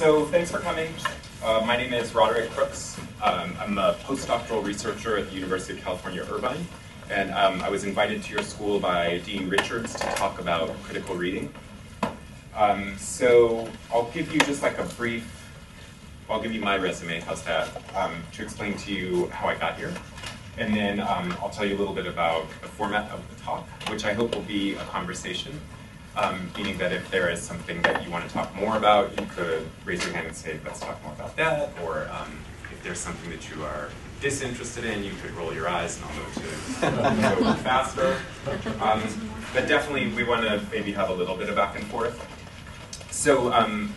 so thanks for coming. Uh, my name is Roderic Crooks. Um, I'm a postdoctoral researcher at the University of California, Irvine. And um, I was invited to your school by Dean Richards to talk about critical reading. Um, so I'll give you just like a brief, I'll give you my resume, how's that, um, to explain to you how I got here. And then um, I'll tell you a little bit about the format of the talk, which I hope will be a conversation, um, meaning that if there is something that you want to talk more about, you could raise your hand and say, let's talk more about that, or um, if there's something that you are disinterested in, you could roll your eyes and I'll move to go faster. Um, but definitely we want to maybe have a little bit of back and forth. So um,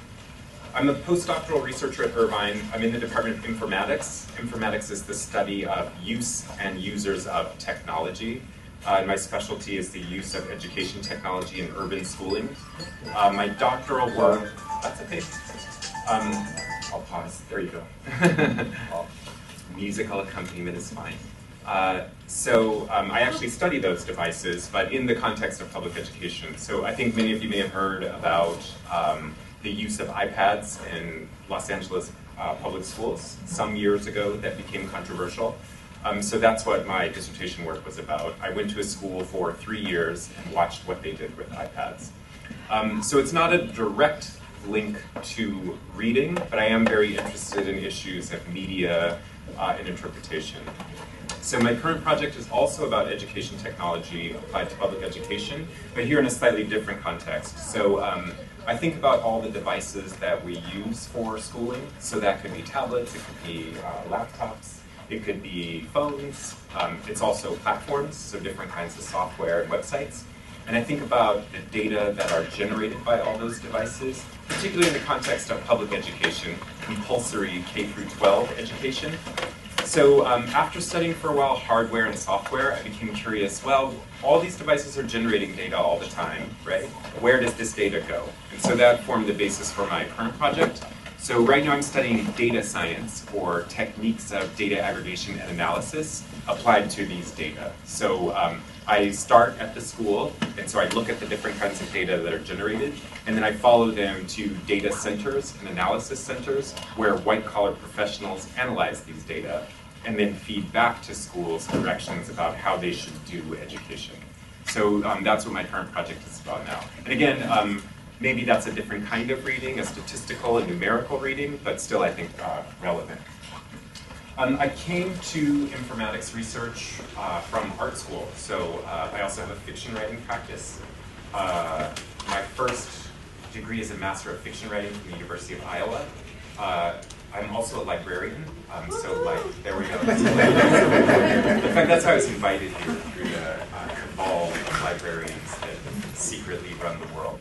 I'm a postdoctoral researcher at Irvine. I'm in the Department of Informatics. Informatics is the study of use and users of technology. Uh, my specialty is the use of education technology in urban schooling. Uh, my doctoral work, that's okay. Um, I'll pause, there you go. Musical accompaniment is fine. Uh, so um, I actually study those devices, but in the context of public education. So I think many of you may have heard about um, the use of iPads in Los Angeles uh, public schools some years ago that became controversial. Um, so that's what my dissertation work was about. I went to a school for three years and watched what they did with iPads. Um, so it's not a direct link to reading, but I am very interested in issues of media uh, and interpretation. So my current project is also about education technology applied to public education, but here in a slightly different context. So um, I think about all the devices that we use for schooling. So that could be tablets, it could be uh, laptops, it could be phones. Um, it's also platforms, so different kinds of software and websites. And I think about the data that are generated by all those devices, particularly in the context of public education, compulsory K through 12 education. So um, after studying for a while hardware and software, I became curious, well, all these devices are generating data all the time, right? Where does this data go? And so that formed the basis for my current project. So right now I'm studying data science, or techniques of data aggregation and analysis applied to these data. So um, I start at the school, and so I look at the different kinds of data that are generated, and then I follow them to data centers and analysis centers where white-collar professionals analyze these data and then feed back to schools directions about how they should do education. So um, that's what my current project is about now. And again, um, maybe that's a different kind of reading, a statistical and numerical reading, but still I think uh, relevant. Um, I came to informatics research uh, from art school, so uh, I also have a fiction writing practice. Uh, my first degree is a Master of Fiction Writing from the University of Iowa. Uh, I'm also a librarian, um, so like, there we go. In fact, that's how I was invited here through the uh, cabal of librarians that secretly run the world.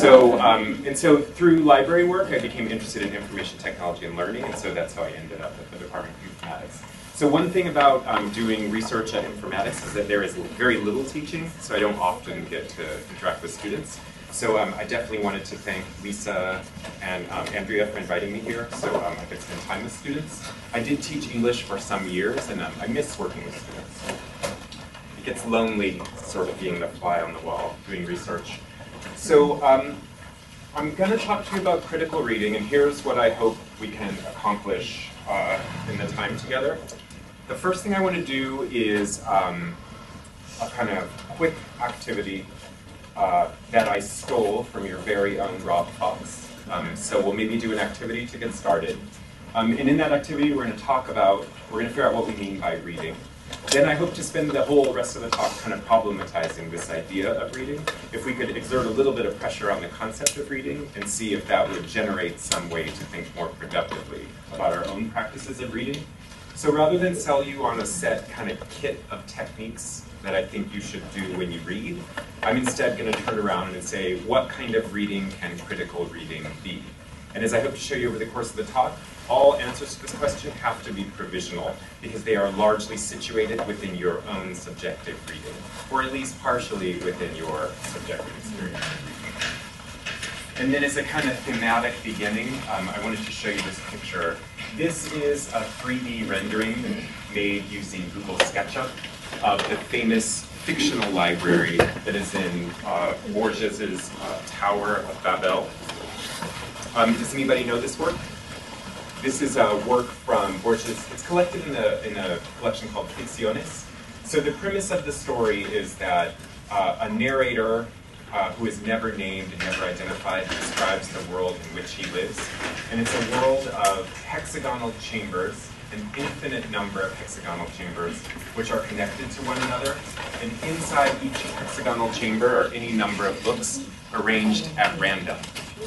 So, um, and so through library work, I became interested in information technology and learning, and so that's how I ended up at the Department of Informatics. So one thing about um, doing research at informatics is that there is very little teaching, so I don't often get to interact with students. So um, I definitely wanted to thank Lisa and um, Andrea for inviting me here so um, I could spend time with students. I did teach English for some years and um, I miss working with students. It gets lonely sort of being the fly on the wall doing research. So um, I'm going to talk to you about critical reading and here's what I hope we can accomplish uh, in the time together. The first thing I want to do is um, a kind of quick activity uh, that I stole from your very own Rob Fox. Um, so we'll maybe do an activity to get started. Um, and in that activity, we're going to talk about, we're going to figure out what we mean by reading. Then I hope to spend the whole rest of the talk kind of problematizing this idea of reading. If we could exert a little bit of pressure on the concept of reading and see if that would generate some way to think more productively about our own practices of reading. So rather than sell you on a set kind of kit of techniques that I think you should do when you read. I'm instead going to turn around and say, what kind of reading can critical reading be? And as I hope to show you over the course of the talk, all answers to this question have to be provisional because they are largely situated within your own subjective reading, or at least partially within your subjective experience. And then as a kind of thematic beginning, um, I wanted to show you this picture. This is a 3D rendering made using Google SketchUp of the famous fictional library that is in uh, Borges's uh, Tower of Babel. Um, does anybody know this work? This is a work from Borges. It's collected in a, in a collection called Ficciones. So the premise of the story is that uh, a narrator uh, who is never named and never identified describes the world in which he lives. And it's a world of hexagonal chambers, an infinite number of hexagonal chambers, which are connected to one another. And inside each hexagonal chamber are any number of books arranged at random.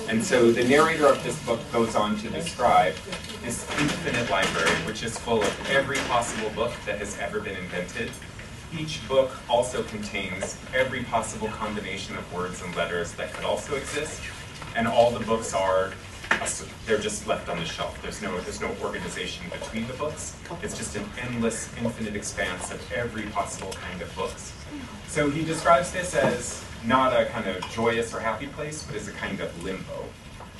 And so the narrator of this book goes on to describe this infinite library, which is full of every possible book that has ever been invented. Each book also contains every possible combination of words and letters that could also exist, and all the books are they're just left on the shelf. There's no there's no organization between the books. It's just an endless, infinite expanse of every possible kind of books. So he describes this as not a kind of joyous or happy place, but as a kind of limbo,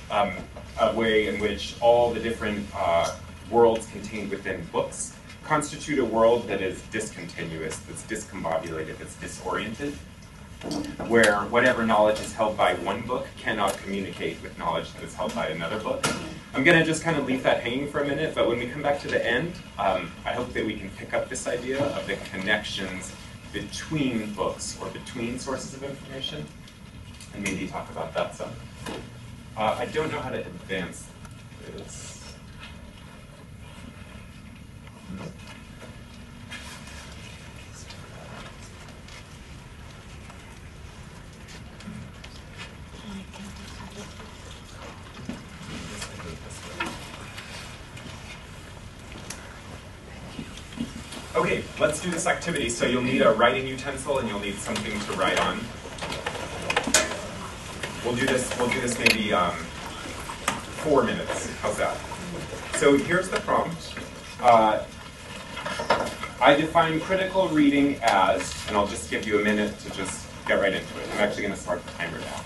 um, a way in which all the different uh, worlds contained within books constitute a world that is discontinuous, that's discombobulated, that's disoriented, where whatever knowledge is held by one book cannot communicate with knowledge that is held by another book. I'm going to just kind of leave that hanging for a minute, but when we come back to the end, um, I hope that we can pick up this idea of the connections between books or between sources of information, and maybe talk about that some. Uh, I don't know how to advance this. Okay, let's do this activity. So you'll need a writing utensil and you'll need something to write on. We'll do this, we'll do this maybe um, four minutes. How's that? So here's the prompt. Uh, I define critical reading as, and I'll just give you a minute to just get right into it. I'm actually going to start the timer now.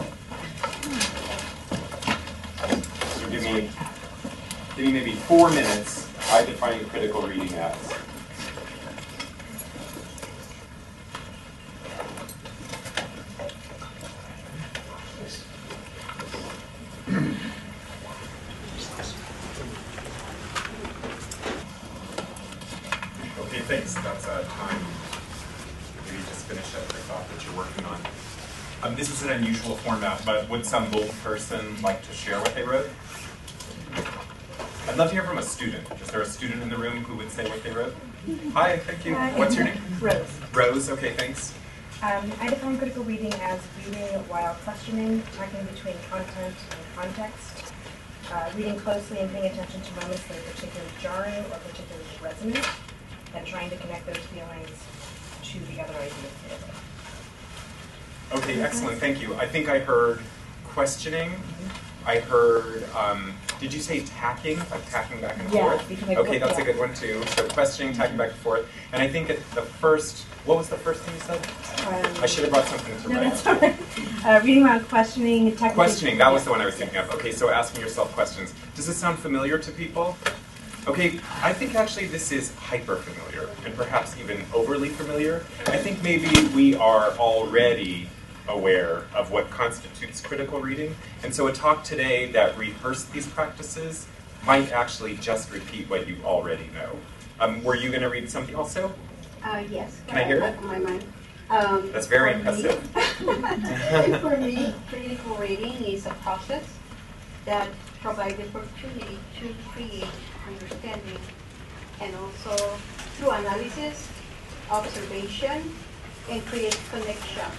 So give me, give me maybe four minutes. I define critical reading as. an unusual format, but would some bold person like to share what they wrote? I'd love to hear from a student. Is there a student in the room who would say what they wrote? Hi, thank you. Hi. What's your name? Rose. Rose, okay, thanks. Um, I define critical reading as reading while questioning, talking between content and context, uh, reading closely and paying attention to moments that are particularly jarring or particularly resonant, and trying to connect those feelings to the other ideas. Okay, excellent, thank you. I think I heard questioning. I heard, um, did you say tacking, like tacking back and yeah, forth? Okay, that's a good one too. So questioning, tacking back and forth. And I think at the first, what was the first thing you said? Um, I should have brought something to no. That's all right. Uh, reading about questioning, Questioning, that was the one I was thinking of. Okay, so asking yourself questions. Does this sound familiar to people? Okay, I think actually this is hyper familiar and perhaps even overly familiar. I think maybe we are already aware of what constitutes critical reading. And so a talk today that rehearsed these practices might actually just repeat what you already know. Um, were you going to read something also? Uh, yes. Can I hear it? My mind. Um, That's very impressive. For me, critical reading is a process that provides the opportunity to create understanding and also through analysis, observation, and create connection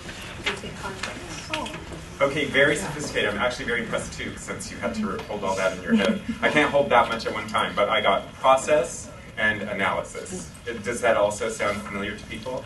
with the. Okay, very sophisticated. I'm actually very impressed too, since you had to hold all that in your head. I can't hold that much at one time, but I got process and analysis. Does that also sound familiar to people?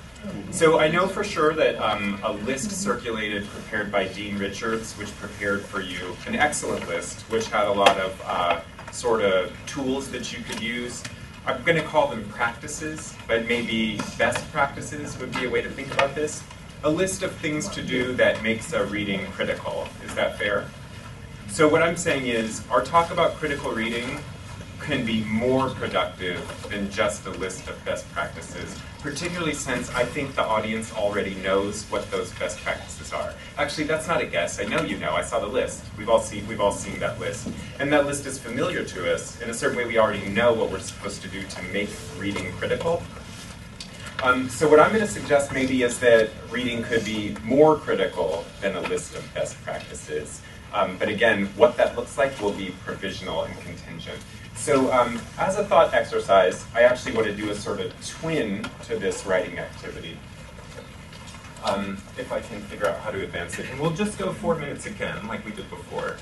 So I know for sure that um, a list circulated prepared by Dean Richards, which prepared for you an excellent list, which had a lot of uh, sort of tools that you could use. I'm going to call them practices, but maybe best practices would be a way to think about this. A list of things to do that makes a reading critical. Is that fair? So what I'm saying is, our talk about critical reading can be more productive than just a list of best practices, particularly since I think the audience already knows what those best practices are. Actually, that's not a guess. I know you know. I saw the list. We've all seen we've all seen that list. And that list is familiar to us. In a certain way, we already know what we're supposed to do to make reading critical. Um, so what I'm going to suggest maybe is that reading could be more critical than a list of best practices. Um, but again, what that looks like will be provisional and contingent. So um, as a thought exercise, I actually want to do a sort of twin to this writing activity. Um, if I can figure out how to advance it. And we'll just go four minutes again, like we did before.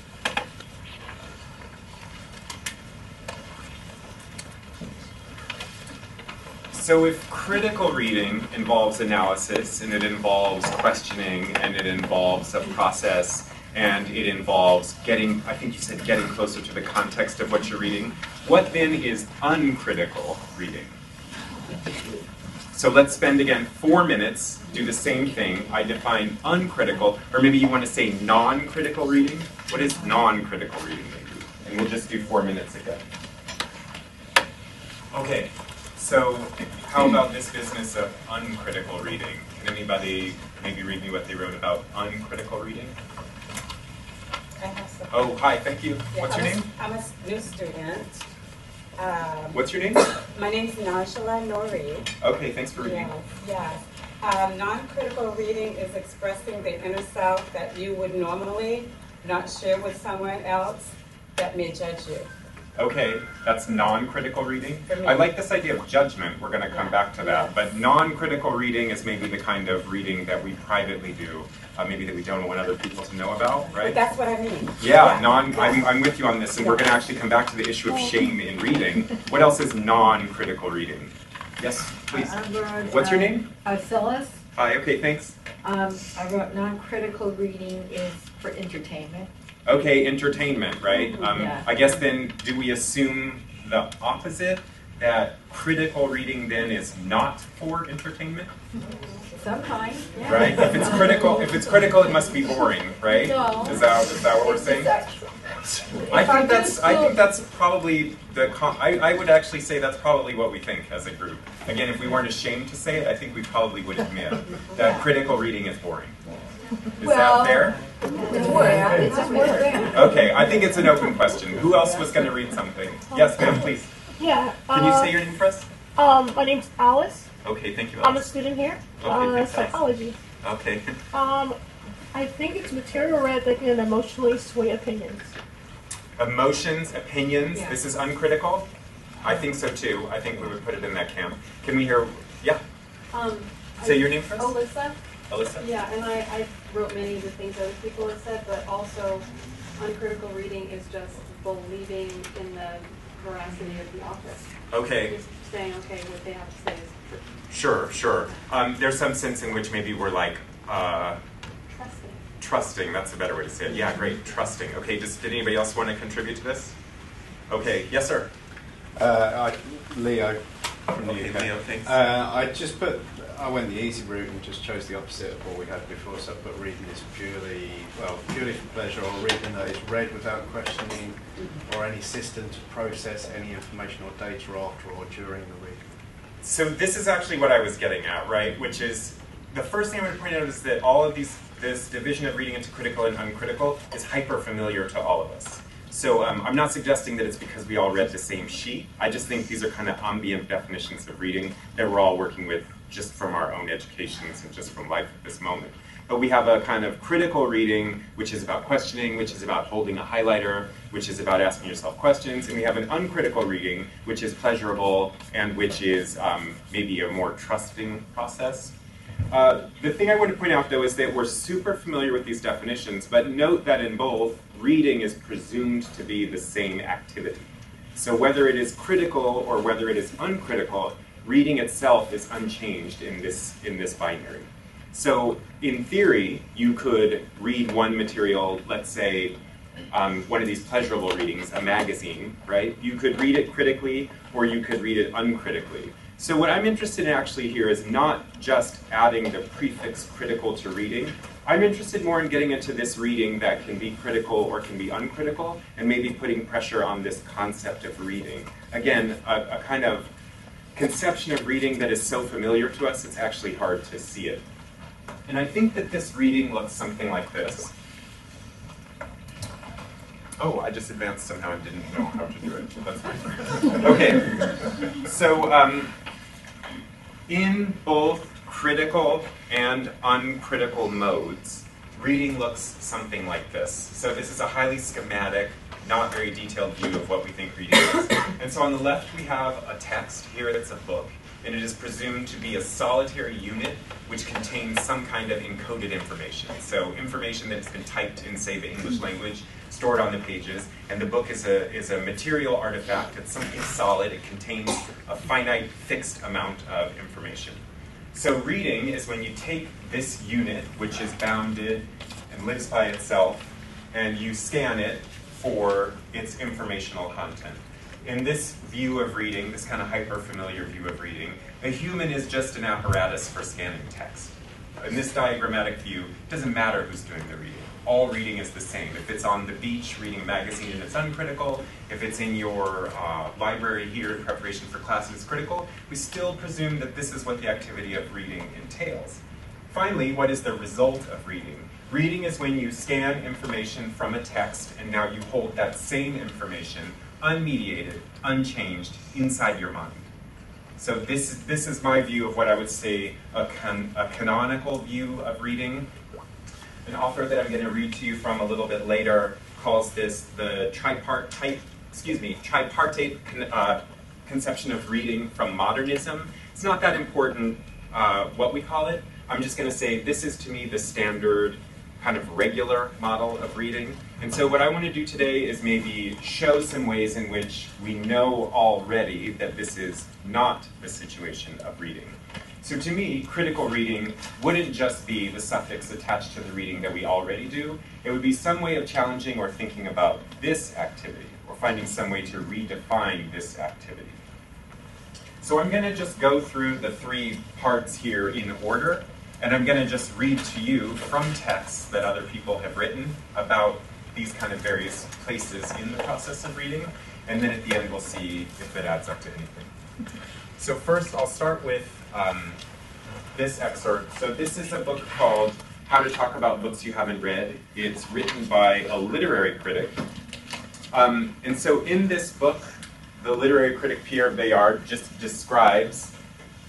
So if critical reading involves analysis, and it involves questioning, and it involves a process, and it involves getting, I think you said getting closer to the context of what you're reading, what then is uncritical reading? So let's spend again four minutes, do the same thing. I define uncritical, or maybe you want to say non-critical reading. What is non-critical reading? maybe? And we'll just do four minutes again. Okay, so how about this business of uncritical reading? Can anybody maybe read me what they wrote about uncritical reading? I have some. Oh, hi, thank you. Yeah, What's your I'm a- name? I'm a new student. Um, What's your name? My name's Najala Nori. Okay, thanks for reading. Yes, yes. Um, non-critical reading is expressing the inner self that you would normally not share with someone else that may judge you. Okay, that's non-critical reading. I like this idea of judgment. We're going to come back to that. But non-critical reading is maybe the kind of reading that we privately do, uh, maybe that we don't want other people to know about, But right? that's what I mean. Yeah, non. yeah. I'm, I'm with you on this, and we're going to actually come back to the issue of shame in reading. What else is non-critical reading? Yes, please. Wrote, What's your uh, name? Uh, Phyllis. Hi. Okay, thanks. Um, I wrote non-critical reading is for entertainment. Okay, entertainment, right? Um, Yeah. I guess then, do we assume the opposite? That critical reading then is not for entertainment, Sometimes, yeah. right? If it's critical, if it's critical, it must be boring, right? No. Is that is that what we're saying? I think that's I think that's probably the com- I, I would actually say that's probably what we think as a group. Again, if we weren't ashamed to say it, I think we probably would admit that critical reading is boring. Is Well- that fair? It's word, it's a word. Okay, I think it's an open question. Who else was going to read something? Yes, ma'am, please. Yeah. Can you uh, say your name for us? Um, my name's Alice. Okay, thank you. I'm a student here. Okay, uh, psychology. Okay. Um, I think it's material read that can emotionally sway opinions. Emotions, opinions. Yeah. This is uncritical. I think so too. I think we would put it in that camp. Can we hear? Yeah. Um, Say I- your name for us. Alyssa. Alyssa. Yeah, and I, I wrote many of the things other people have said, but also uncritical reading is just believing in the veracity of the author. Okay. Just saying, okay, what they have to say is true. Sure, sure. Um, there's some sense in which maybe we're like uh, Trusting. trusting. That's a better way to say it. Yeah, great. Trusting. Okay. Does did anybody else want to contribute to this? Okay. Yes, sir. Uh, I, Leo from the Okay, UK. Leo, thanks. Uh, I just put, I went the easy route and just chose the opposite of what we had before. So I put reading is purely, well, purely for pleasure, or reading that is read without questioning, or any system to process any information or data after or during the reading. So this is actually what I was getting at, right? Which is the first thing I would point out is that all of these, this division of reading into critical and uncritical is hyper familiar to all of us. So um, I'm not suggesting that it's because we all read the same sheet. I just think these are kind of ambient definitions of reading that we're all working with just from our own educations and just from life at this moment. But we have a kind of critical reading, which is about questioning, which is about holding a highlighter, which is about asking yourself questions. And we have an uncritical reading, which is pleasurable and which is um, maybe a more trusting process. Uh, the thing I want to point out, though, is that we're super familiar with these definitions, but note that in both, reading is presumed to be the same activity. So whether it is critical or whether it is uncritical, reading itself is unchanged in this, in this binary. So in theory, you could read one material, let's say um, one of these pleasurable readings, a magazine, right? You could read it critically or you could read it uncritically. So what I'm interested in actually here is not just adding the prefix critical to reading. I'm interested more in getting into this reading that can be critical or can be uncritical, and maybe putting pressure on this concept of reading. Again, a, a kind of conception of reading that is so familiar to us, it's actually hard to see it. And I think that this reading looks something like this. Oh, I just advanced somehow and didn't know how to do it. That's fine. Okay, so um, in both critical and uncritical modes, reading looks something like this. So this is a highly schematic, not very detailed view of what we think reading is. And so on the left we have a text, here it's a book, and it is presumed to be a solitary unit which contains some kind of encoded information. So information that has been typed in, say, the English language, stored on the pages, and the book is a, is a material artifact. It's something solid. It contains a finite, fixed amount of information. So reading is when you take this unit, which is bounded and lives by itself, and you scan it for its informational content. In this view of reading, this kind of hyper-familiar view of reading, a human is just an apparatus for scanning text. In this diagrammatic view, it doesn't matter who's doing the reading all reading is the same. If it's on the beach reading a magazine and it's uncritical, if it's in your uh, library here in preparation for class and it's critical, we still presume that this is what the activity of reading entails. Finally, what is the result of reading? Reading is when you scan information from a text and now you hold that same information unmediated, unchanged, inside your mind. So this, is this is my view of what I would say a, can, a canonical view of reading an author that I'm going to read to you from a little bit later calls this the tripartite, excuse me, tripartite uh, conception of reading from modernism. It's not that important uh, what we call it. I'm just going to say this is to me the standard kind of regular model of reading. And so what I want to do today is maybe show some ways in which we know already that this is not the situation of reading. So to me, critical reading wouldn't just be the suffix attached to the reading that we already do. It would be some way of challenging or thinking about this activity, or finding some way to redefine this activity. So I'm going to just go through the three parts here in order, and I'm going to just read to you from texts that other people have written about these kind of various places in the process of reading, and then at the end we'll see if it adds up to anything. So first I'll start with um, this excerpt. So this is a book called How to Talk About Books You Haven't Read. It's written by a literary critic. Um, and so in this book, the literary critic Pierre Bayard just describes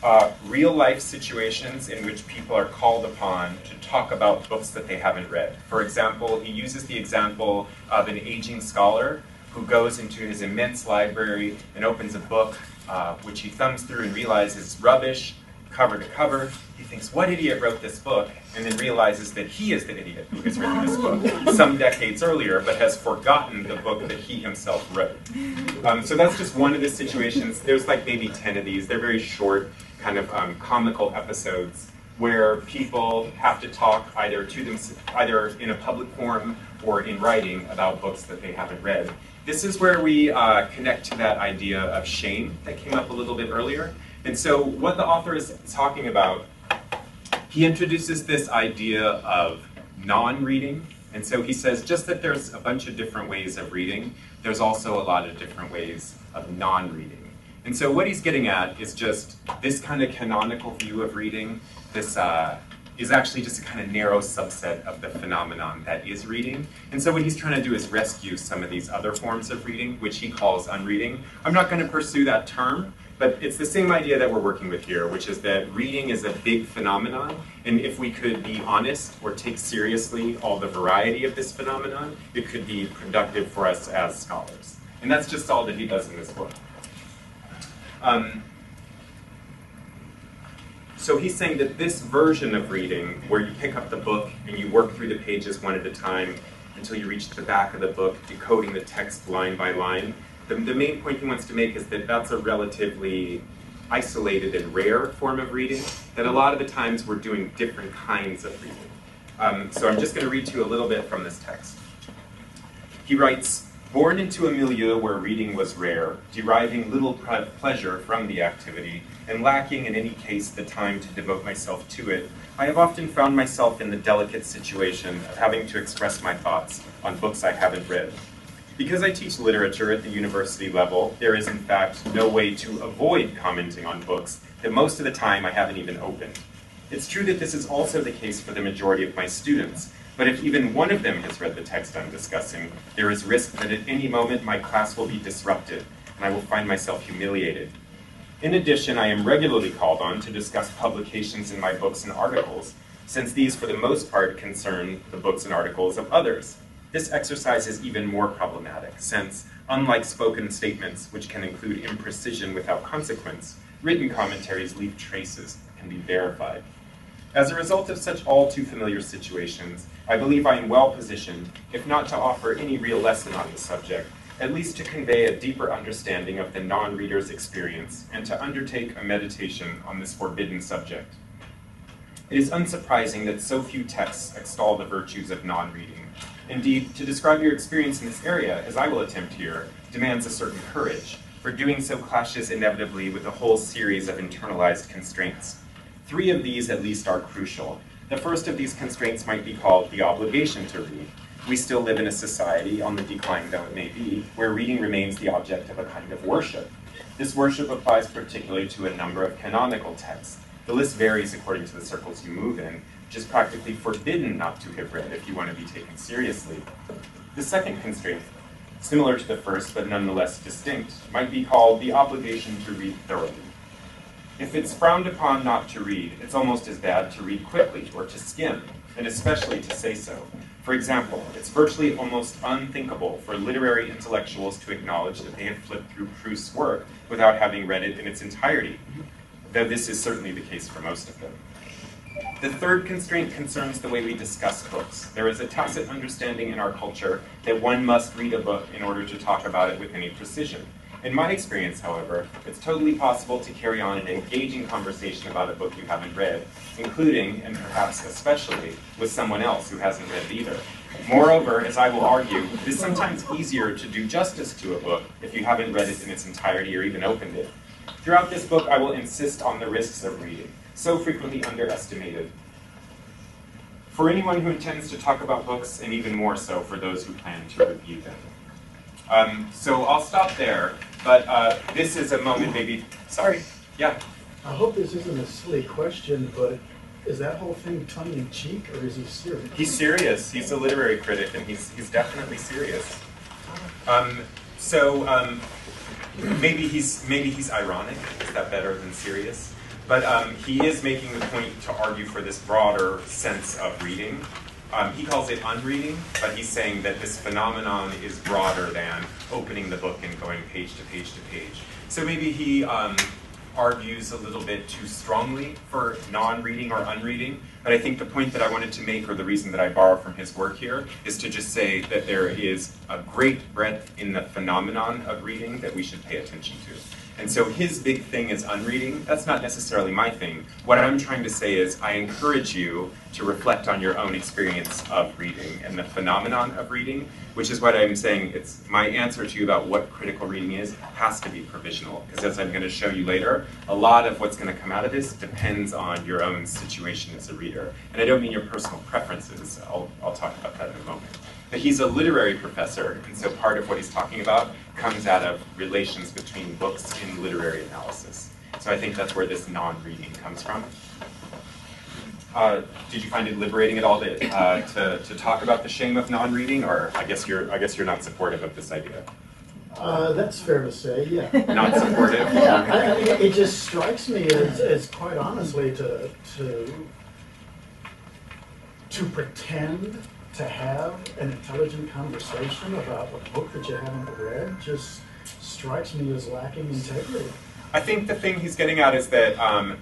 uh, real life situations in which people are called upon to talk about books that they haven't read. For example, he uses the example of an aging scholar who goes into his immense library and opens a book uh, which he thumbs through and realizes is rubbish, cover to cover. He thinks, what idiot wrote this book? And then realizes that he is the idiot who has written this book some decades earlier, but has forgotten the book that he himself wrote. Um, so that's just one of the situations. There's like maybe 10 of these. They're very short, kind of um, comical episodes where people have to talk either to them, either in a public forum or in writing about books that they haven't read. This is where we uh, connect to that idea of shame that came up a little bit earlier. And so, what the author is talking about, he introduces this idea of non reading. And so he says just that there's a bunch of different ways of reading, there's also a lot of different ways of non reading. And so, what he's getting at is just this kind of canonical view of reading, this uh, is actually just a kind of narrow subset of the phenomenon that is reading. And so what he's trying to do is rescue some of these other forms of reading, which he calls unreading. I'm not going to pursue that term, but it's the same idea that we're working with here, which is that reading is a big phenomenon, and if we could be honest or take seriously all the variety of this phenomenon, it could be productive for us as scholars. And that's just all that he does in this book. Um, so he's saying that this version of reading, where you pick up the book and you work through the pages one at a time until you reach the back of the book, decoding the text line by line, the, the main point he wants to make is that that's a relatively isolated and rare form of reading, that a lot of the times we're doing different kinds of reading. Um, so I'm just going to read to you a little bit from this text. He writes, Born into a milieu where reading was rare, deriving little pleasure from the activity, and lacking in any case the time to devote myself to it, I have often found myself in the delicate situation of having to express my thoughts on books I haven't read. Because I teach literature at the university level, there is in fact no way to avoid commenting on books that most of the time I haven't even opened. It's true that this is also the case for the majority of my students, but if even one of them has read the text I'm discussing, there is risk that at any moment my class will be disrupted and I will find myself humiliated. In addition, I am regularly called on to discuss publications in my books and articles, since these for the most part concern the books and articles of others. This exercise is even more problematic, since, unlike spoken statements, which can include imprecision without consequence, written commentaries leave traces, that can be verified. As a result of such all too familiar situations, I believe I am well positioned, if not to offer any real lesson on the subject, at least to convey a deeper understanding of the non reader's experience and to undertake a meditation on this forbidden subject. It is unsurprising that so few texts extol the virtues of non reading. Indeed, to describe your experience in this area, as I will attempt here, demands a certain courage, for doing so clashes inevitably with a whole series of internalized constraints. Three of these, at least, are crucial. The first of these constraints might be called the obligation to read. We still live in a society, on the decline though it may be, where reading remains the object of a kind of worship. This worship applies particularly to a number of canonical texts. The list varies according to the circles you move in, which is practically forbidden not to have read if you want to be taken seriously. The second constraint, similar to the first but nonetheless distinct, might be called the obligation to read thoroughly. If it's frowned upon not to read, it's almost as bad to read quickly or to skim, and especially to say so. For example, it's virtually almost unthinkable for literary intellectuals to acknowledge that they have flipped through Proust's work without having read it in its entirety, though this is certainly the case for most of them. The third constraint concerns the way we discuss books. There is a tacit understanding in our culture that one must read a book in order to talk about it with any precision. In my experience, however, it's totally possible to carry on an engaging conversation about a book you haven't read, including, and perhaps especially, with someone else who hasn't read it either. Moreover, as I will argue, it is sometimes easier to do justice to a book if you haven't read it in its entirety or even opened it. Throughout this book, I will insist on the risks of reading so frequently underestimated. For anyone who intends to talk about books, and even more so for those who plan to review them. Um, so I'll stop there, but uh, this is a moment maybe. Sorry, yeah. I hope this isn't a silly question, but is that whole thing tongue in cheek or is he serious? He's serious. He's a literary critic, and he's, he's definitely serious. Um, so um, maybe he's maybe he's ironic. Is that better than serious? But um, he is making the point to argue for this broader sense of reading. Um, he calls it unreading, but he's saying that this phenomenon is broader than opening the book and going page to page to page. So maybe he um, argues a little bit too strongly for non-reading or unreading. But I think the point that I wanted to make, or the reason that I borrow from his work here, is to just say that there is a great breadth in the phenomenon of reading that we should pay attention to. And so his big thing is unreading. That's not necessarily my thing. What I'm trying to say is I encourage you to reflect on your own experience of reading and the phenomenon of reading, which is what I'm saying. It's my answer to you about what critical reading is has to be provisional. Because as I'm going to show you later, a lot of what's going to come out of this depends on your own situation as a reader. And I don't mean your personal preferences. I'll, I'll talk about that in a moment. But he's a literary professor, and so part of what he's talking about comes out of relations between books in literary analysis. So I think that's where this non-reading comes from. Uh, did you find it liberating at all to, uh, to, to talk about the shame of non-reading, or I guess you're I guess you're not supportive of this idea? Uh, that's fair to say, yeah. Not supportive. Yeah, I, I mean, it just strikes me as, as quite honestly to to to pretend to have an intelligent conversation about a book that you haven't read just strikes me as lacking integrity. I think the thing he's getting at is that um,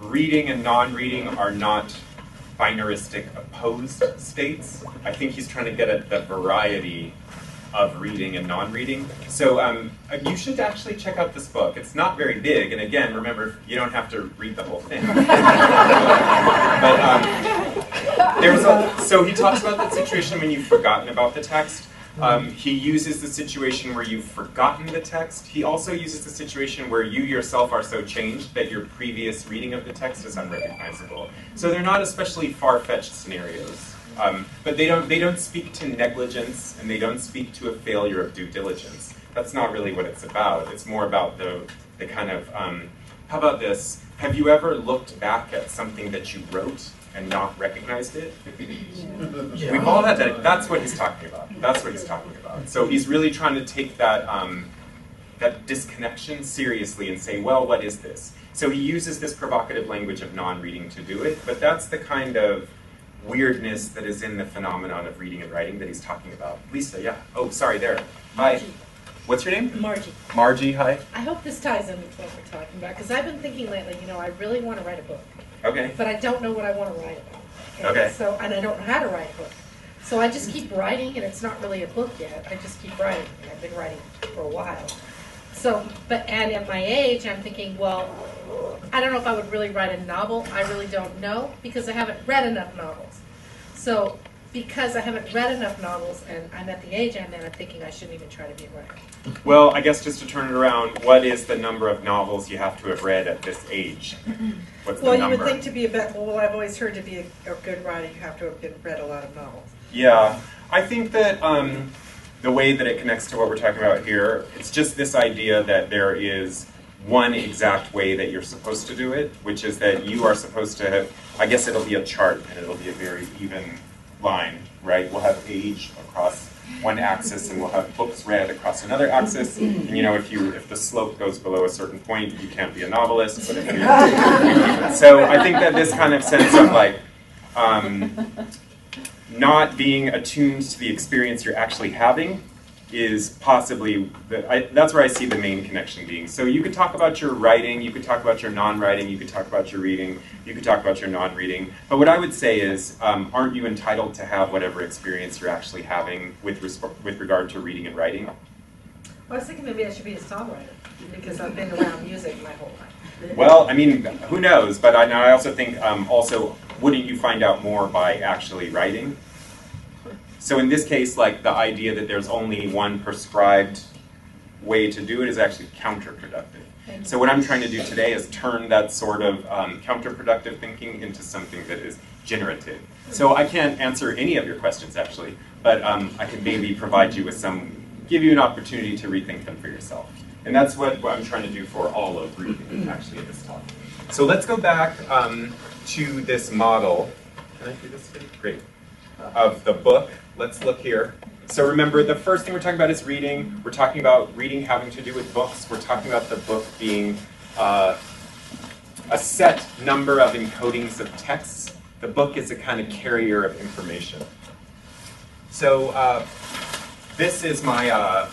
reading and non-reading are not binaristic opposed states. I think he's trying to get at the variety of reading and non-reading. So um, you should actually check out this book. It's not very big, and again, remember you don't have to read the whole thing. but um, there's a, so he talks about that situation when you've forgotten about the text. Um, he uses the situation where you've forgotten the text. He also uses the situation where you yourself are so changed that your previous reading of the text is unrecognizable. So they're not especially far-fetched scenarios. Um, but they don't, they don't speak to negligence and they don't speak to a failure of due diligence. That's not really what it's about. It's more about the, the kind of, um, how about this? Have you ever looked back at something that you wrote and not recognized it? Yeah. We've all had that. That's what he's talking about. That's what he's talking about. So he's really trying to take that um, that disconnection seriously and say, well, what is this? So he uses this provocative language of non-reading to do it, but that's the kind of weirdness that is in the phenomenon of reading and writing that he's talking about. Lisa, yeah. Oh, sorry, there. Hi. What's your name? Margie, Margie. Hi. I hope this ties in with what we're talking about, because I've been thinking lately, you know, I really want to write a book, Okay. but I don't know what I want to write about. Okay. So, and I don't know how to write a book. So I just keep writing, and it's not really a book yet. I just keep writing, and I've been writing for a while. So, but and at my age, I'm thinking, well, I don't know if I would really write a novel. I really don't know because I haven't read enough novels. So, because I haven't read enough novels, and I'm at the age I'm at, I'm thinking I shouldn't even try to be a writer. Well, I guess just to turn it around, what is the number of novels you have to have read at this age? What's Well, the you would think to be a bet. Well, I've always heard to be a, a good writer, you have to have been, read a lot of novels. Yeah, I think that um, the way that it connects to what we're talking about here, it's just this idea that there is one exact way that you're supposed to do it, which is that you are supposed to have, I guess it'll be a chart and it'll be a very even line, right? We'll have age across one axis and we'll have books read across another axis. And you know, if you if the slope goes below a certain point, you can't be a novelist. But if you, so I think that this kind of sense of like um, not being attuned to the experience you're actually having is possibly the, I, that's where I see the main connection being. So you could talk about your writing, you could talk about your non-writing, you could talk about your reading, you could talk about your non-reading. But what I would say is, um, aren't you entitled to have whatever experience you're actually having with with regard to reading and writing? Well, I was thinking maybe I should be a songwriter because I've been around music my whole life. Well, I mean, who knows? But I, I also think um, also, wouldn't you find out more by actually writing? So in this case, like the idea that there's only one prescribed way to do it is actually counterproductive. So what I'm trying to do today is turn that sort of um, counterproductive thinking into something that is generative. So I can't answer any of your questions actually, but um, I can maybe provide you with some, give you an opportunity to rethink them for yourself. And that's what, what I'm trying to do for all of reading actually at this talk. So let's go back um, to this model. Can I do this? Great. Of the book. Let's look here. So remember, the first thing we're talking about is reading. We're talking about reading having to do with books. We're talking about the book being uh, a set number of encodings of texts. The book is a kind of carrier of information. So uh, this is my, uh,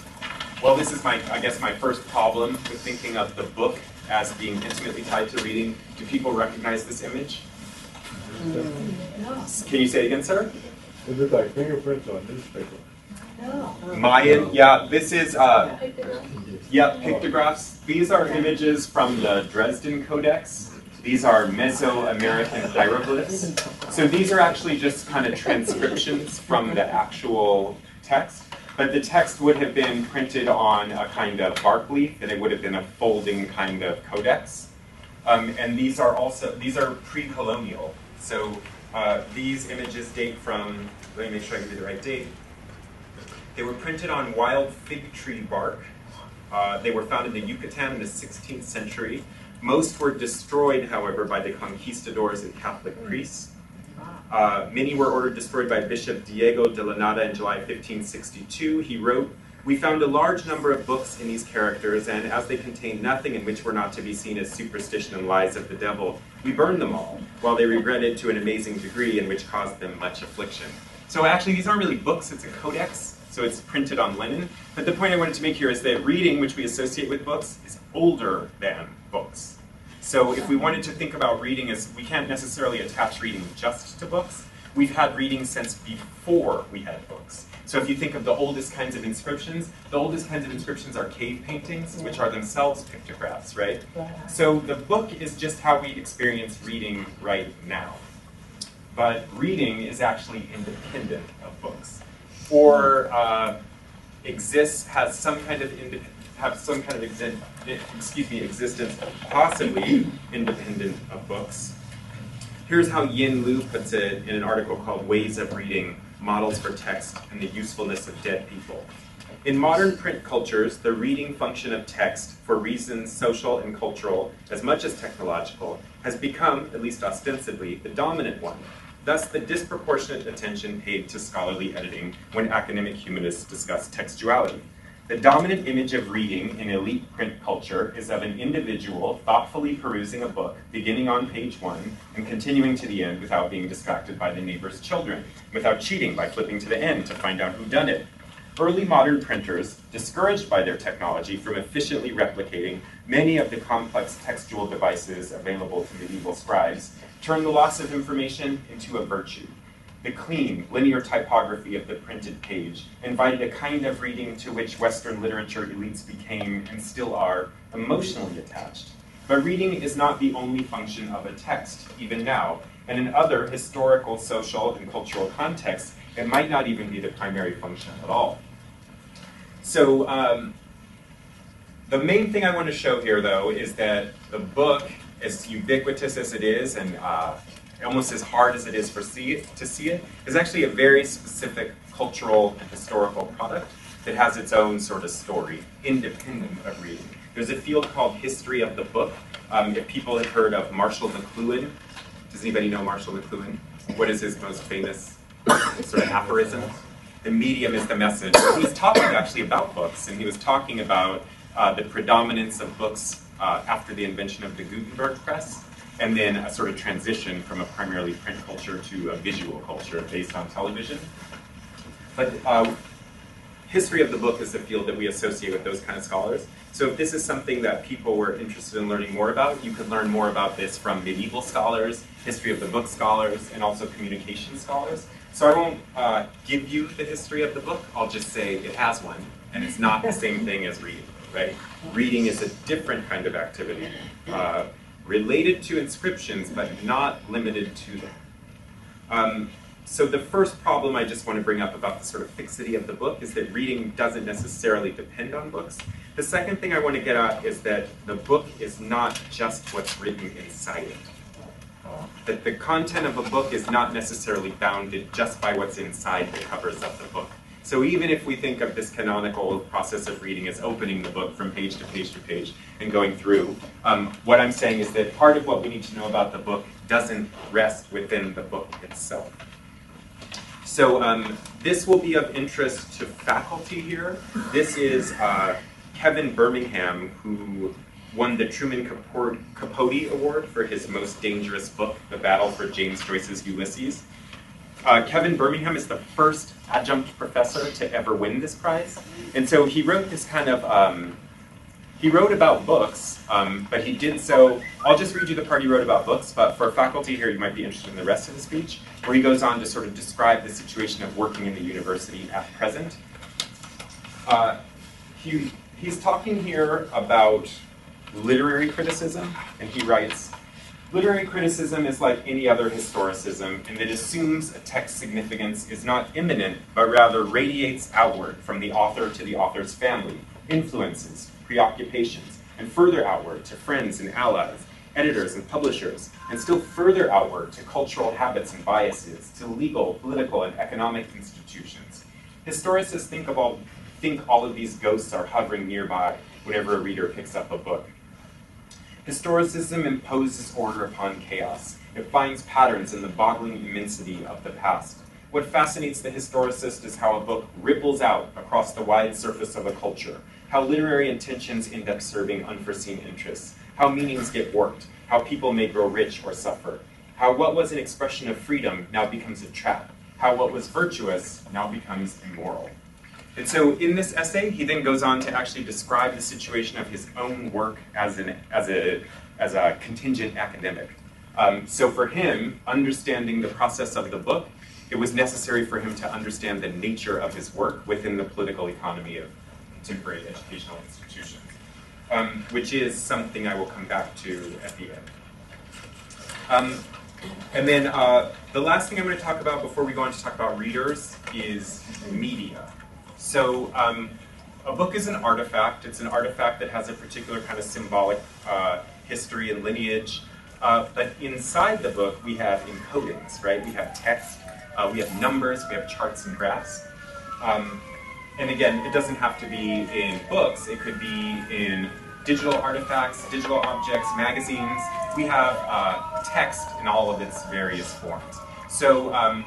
well, this is my, I guess, my first problem with thinking of the book as being intimately tied to reading. Do people recognize this image? Can you say it again, sir? It like fingerprints on newspaper. Mayan, yeah, this is, uh, yeah, pictographs. These are images from the Dresden Codex. These are Mesoamerican hieroglyphs. So these are actually just kind of transcriptions from the actual text. But the text would have been printed on a kind of bark leaf, and it would have been a folding kind of codex. Um, and these are also these are pre-colonial. So uh, these images date from. Let me make sure I give you the right date. They were printed on wild fig tree bark. Uh, they were found in the Yucatan in the 16th century. Most were destroyed, however, by the conquistadors and Catholic priests. Uh, many were ordered destroyed by Bishop Diego de Landa in July 1562. He wrote, We found a large number of books in these characters, and as they contained nothing in which were not to be seen as superstition and lies of the devil, we burned them all, while they regretted to an amazing degree and which caused them much affliction. So actually, these aren't really books, it's a codex, so it's printed on linen. But the point I wanted to make here is that reading, which we associate with books, is older than books. So if we wanted to think about reading as, we can't necessarily attach reading just to books. We've had reading since before we had books. So if you think of the oldest kinds of inscriptions, the oldest kinds of inscriptions are cave paintings, which are themselves pictographs, right? So the book is just how we experience reading right now. But reading is actually independent of books. Or uh, exists, has some kind of have some kind of exi- excuse me existence, possibly independent of books. Here's how Yin Lu puts it in an article called Ways of Reading Models for Text and the Usefulness of Dead People. In modern print cultures, the reading function of text, for reasons social and cultural as much as technological, has become, at least ostensibly, the dominant one. Thus, the disproportionate attention paid to scholarly editing when academic humanists discuss textuality. The dominant image of reading in elite print culture is of an individual thoughtfully perusing a book, beginning on page one and continuing to the end without being distracted by the neighbor's children, without cheating by flipping to the end to find out who done it. Early modern printers, discouraged by their technology from efficiently replicating many of the complex textual devices available to medieval scribes, turned the loss of information into a virtue. The clean, linear typography of the printed page invited a kind of reading to which Western literature elites became, and still are, emotionally attached. But reading is not the only function of a text, even now, and in other historical, social, and cultural contexts, it might not even be the primary function at all. So, um, the main thing I want to show here, though, is that the book, as ubiquitous as it is, and uh, almost as hard as it is for see it, to see it, is actually a very specific cultural and historical product that has its own sort of story, independent of reading. There's a field called history of the book. Um, if people have heard of Marshall McLuhan, does anybody know Marshall McLuhan? What is his most famous sort of aphorism? The medium is the message. He was talking actually about books, and he was talking about uh, the predominance of books uh, after the invention of the Gutenberg press and then a sort of transition from a primarily print culture to a visual culture based on television. But uh, history of the book is the field that we associate with those kind of scholars. So if this is something that people were interested in learning more about, you could learn more about this from medieval scholars, history of the book scholars, and also communication scholars. So I won't uh, give you the history of the book, I'll just say it has one, and it's not the same thing as reading, right? Reading is a different kind of activity. Uh, related to inscriptions, but not limited to them. Um, so the first problem I just want to bring up about the sort of fixity of the book is that reading doesn't necessarily depend on books. The second thing I want to get at is that the book is not just what's written inside it. That the content of a book is not necessarily bounded just by what's inside the covers of the book. So even if we think of this canonical process of reading as opening the book from page to page to page and going through, um, what I'm saying is that part of what we need to know about the book doesn't rest within the book itself. So um, this will be of interest to faculty here. This is uh, Kevin Birmingham, who won the Truman Capote Award for his most dangerous book, The Battle for James Joyce's Ulysses. Uh, Kevin Birmingham is the first adjunct professor to ever win this prize. And so he wrote this kind of, um, he wrote about books, um, but he did so, I'll just read you the part he wrote about books, but for faculty here, you might be interested in the rest of the speech, where he goes on to sort of describe the situation of working in the university at present. Uh, he, he's talking here about literary criticism, and he writes, Literary criticism is like any other historicism in that it assumes a text's significance is not immanent, but rather radiates outward from the author to the author's family, influences, preoccupations, and further outward to friends and allies, editors and publishers, and still further outward to cultural habits and biases, to legal, political, and economic institutions. Historicists think, of all, think all of these ghosts are hovering nearby whenever a reader picks up a book. Historicism imposes order upon chaos. It finds patterns in the boggling immensity of the past. What fascinates the historicist is how a book ripples out across the wide surface of a culture, how literary intentions end up serving unforeseen interests, how meanings get warped, how people may grow rich or suffer, how what was an expression of freedom now becomes a trap, how what was virtuous now becomes immoral. And so in this essay, he then goes on to actually describe the situation of his own work as, an, as, a, as a contingent academic. Um, so for him, understanding the process of the book, it was necessary for him to understand the nature of his work within the political economy of contemporary educational institutions, um, which is something I will come back to at the end. Um, and then uh, the last thing I'm going to talk about before we go on to talk about readers is media. So um, a book is an artifact. It's an artifact that has a particular kind of symbolic uh, history and lineage. Uh, but inside the book, we have encodings, right? We have text, uh, we have numbers, we have charts and graphs. Um, and again, it doesn't have to be in books. It could be in digital artifacts, digital objects, magazines. We have uh, text in all of its various forms. So um,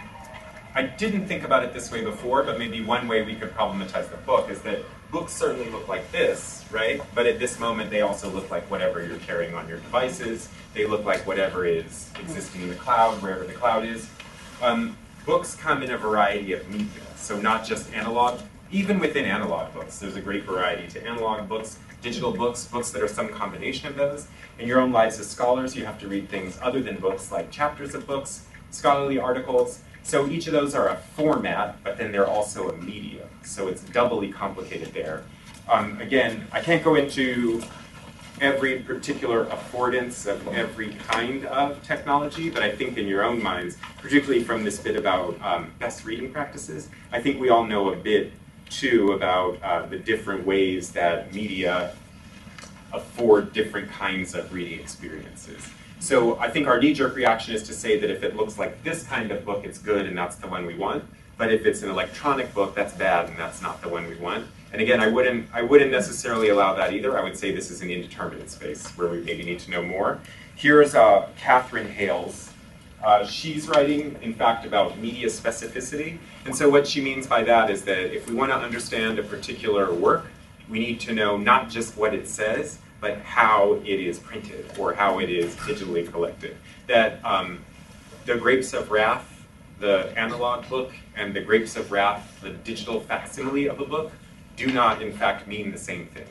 I didn't think about it this way before, but maybe one way we could problematize the book is that books certainly look like this, right? But at this moment, they also look like whatever you're carrying on your devices. They look like whatever is existing in the cloud, wherever the cloud is. Um, books come in a variety of media, so not just analog. Even within analog books, there's a great variety to analog books, digital books, books that are some combination of those. In your own lives as scholars, you have to read things other than books, like chapters of books, scholarly articles. So each of those are a format, but then they're also a medium. So it's doubly complicated there. Um, again, I can't go into every particular affordance of every kind of technology, but I think in your own minds, particularly from this bit about um, best reading practices, I think we all know a bit too about uh, the different ways that media afford different kinds of reading experiences. So I think our knee-jerk reaction is to say that if it looks like this kind of book, it's good and that's the one we want. But if it's an electronic book, that's bad and that's not the one we want. And again, I wouldn't, I wouldn't necessarily allow that either. I would say this is an indeterminate space where we maybe need to know more. Here's uh, Katherine Hayles. Uh, she's writing, in fact, about media specificity. And so what she means by that is that if we want to understand a particular work, we need to know not just what it says, but how it is printed or how it is digitally collected. That um, the Grapes of Wrath, the analog book, and the Grapes of Wrath, the digital facsimile of a book, do not in fact mean the same thing.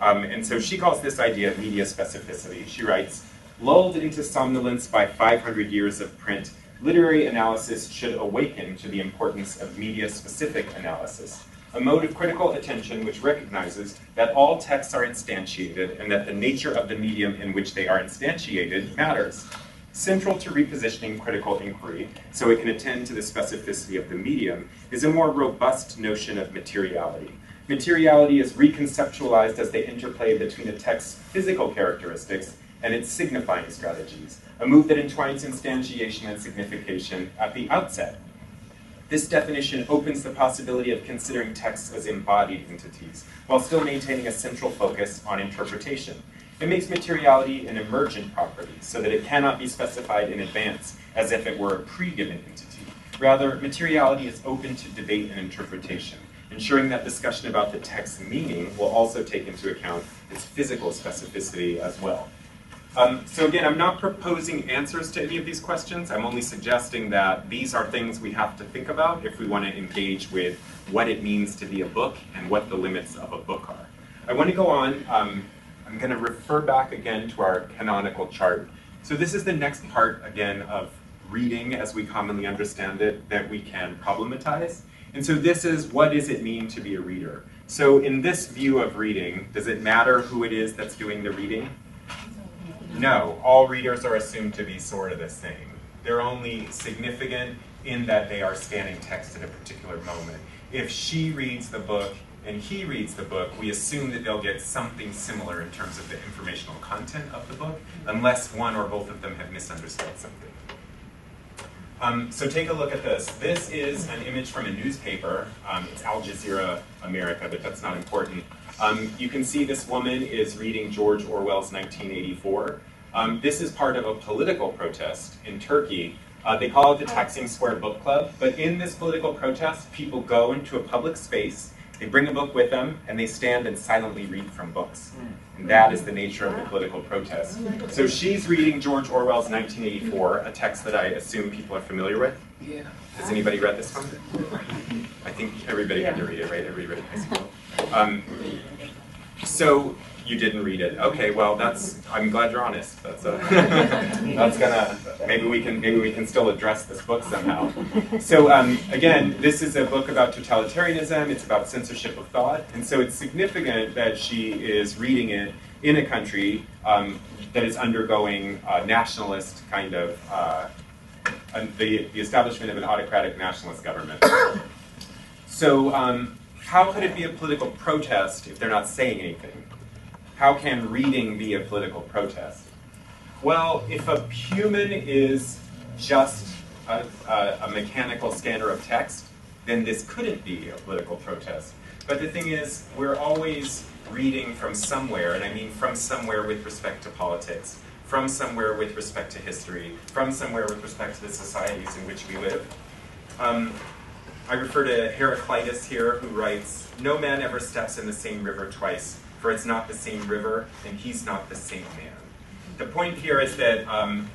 Um, and so she calls this idea media specificity. She writes, lulled into somnolence by 500 years of print, literary analysis should awaken to the importance of media-specific analysis, a mode of critical attention which recognizes that all texts are instantiated and that the nature of the medium in which they are instantiated matters. Central to repositioning critical inquiry, so it can attend to the specificity of the medium, is a more robust notion of materiality. Materiality is reconceptualized as they interplay between a text's physical characteristics and its signifying strategies, a move that entwines instantiation and signification at the outset. This definition opens the possibility of considering texts as embodied entities, while still maintaining a central focus on interpretation. It makes materiality an emergent property, so that it cannot be specified in advance as if it were a pre-given entity. Rather, materiality is open to debate and interpretation, ensuring that discussion about the text's meaning will also take into account its physical specificity as well. Um, so again, I'm not proposing answers to any of these questions. I'm only suggesting that these are things we have to think about if we want to engage with what it means to be a book and what the limits of a book are. I want to go on. Um, I'm going to refer back again to our canonical chart. So this is the next part, again, of reading as we commonly understand it that we can problematize. And so this is what does it mean to be a reader? So in this view of reading, does it matter who it is that's doing the reading? No, all readers are assumed to be sort of the same. They're only significant in that they are scanning text at a particular moment. If she reads the book and he reads the book, we assume that they'll get something similar in terms of the informational content of the book, unless one or both of them have misunderstood something. Um, so take a look at this. This is an image from a newspaper. Um, it's Al Jazeera America, but that's not important. Um, you can see this woman is reading George Orwell's 1984. Um, this is part of a political protest in Turkey. Uh, they call it the Taksim Square Book Club, but in this political protest, people go into a public space, they bring a book with them, and they stand and silently read from books. And that is the nature of the political protest. So she's reading George Orwell's 1984, a text that I assume people are familiar with. Yeah. Has anybody read this one? I think everybody had to read it, right? Everybody read it in high school. Um, so you didn't read it. Okay, well that's. I'm glad you're honest. That's uh, that's gonna. Maybe we can maybe we can still address this book somehow. So um, again, this is a book about totalitarianism. It's about censorship of thought, and so it's significant that she is reading it in a country um, that is undergoing a nationalist kind of uh, the the establishment of an autocratic nationalist government. So. Um, how could it be a political protest if they're not saying anything? How can reading be a political protest? Well, if a human is just a, a, a mechanical scanner of text, then this couldn't be a political protest. But the thing is, we're always reading from somewhere, and I mean from somewhere with respect to politics, from somewhere with respect to history, from somewhere with respect to the societies in which we live. Um, I refer to Heraclitus here, who writes, No man ever steps in the same river twice, for it's not the same river, and he's not the same man. The point here is that um,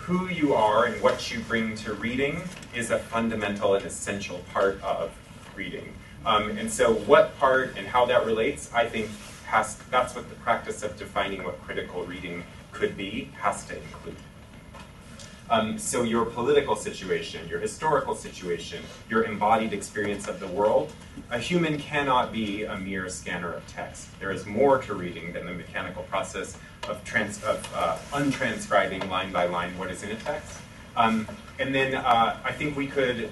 who you are and what you bring to reading is a fundamental and essential part of reading. Um, and so, what part and how that relates, I think, has that's what the practice of defining what critical reading could be has to include. Um, so, your political situation, your historical situation, your embodied experience of the world, a human cannot be a mere scanner of text. There is more to reading than the mechanical process of, trans, of uh, untranscribing line by line what is in a text. Um, and then uh, I think we could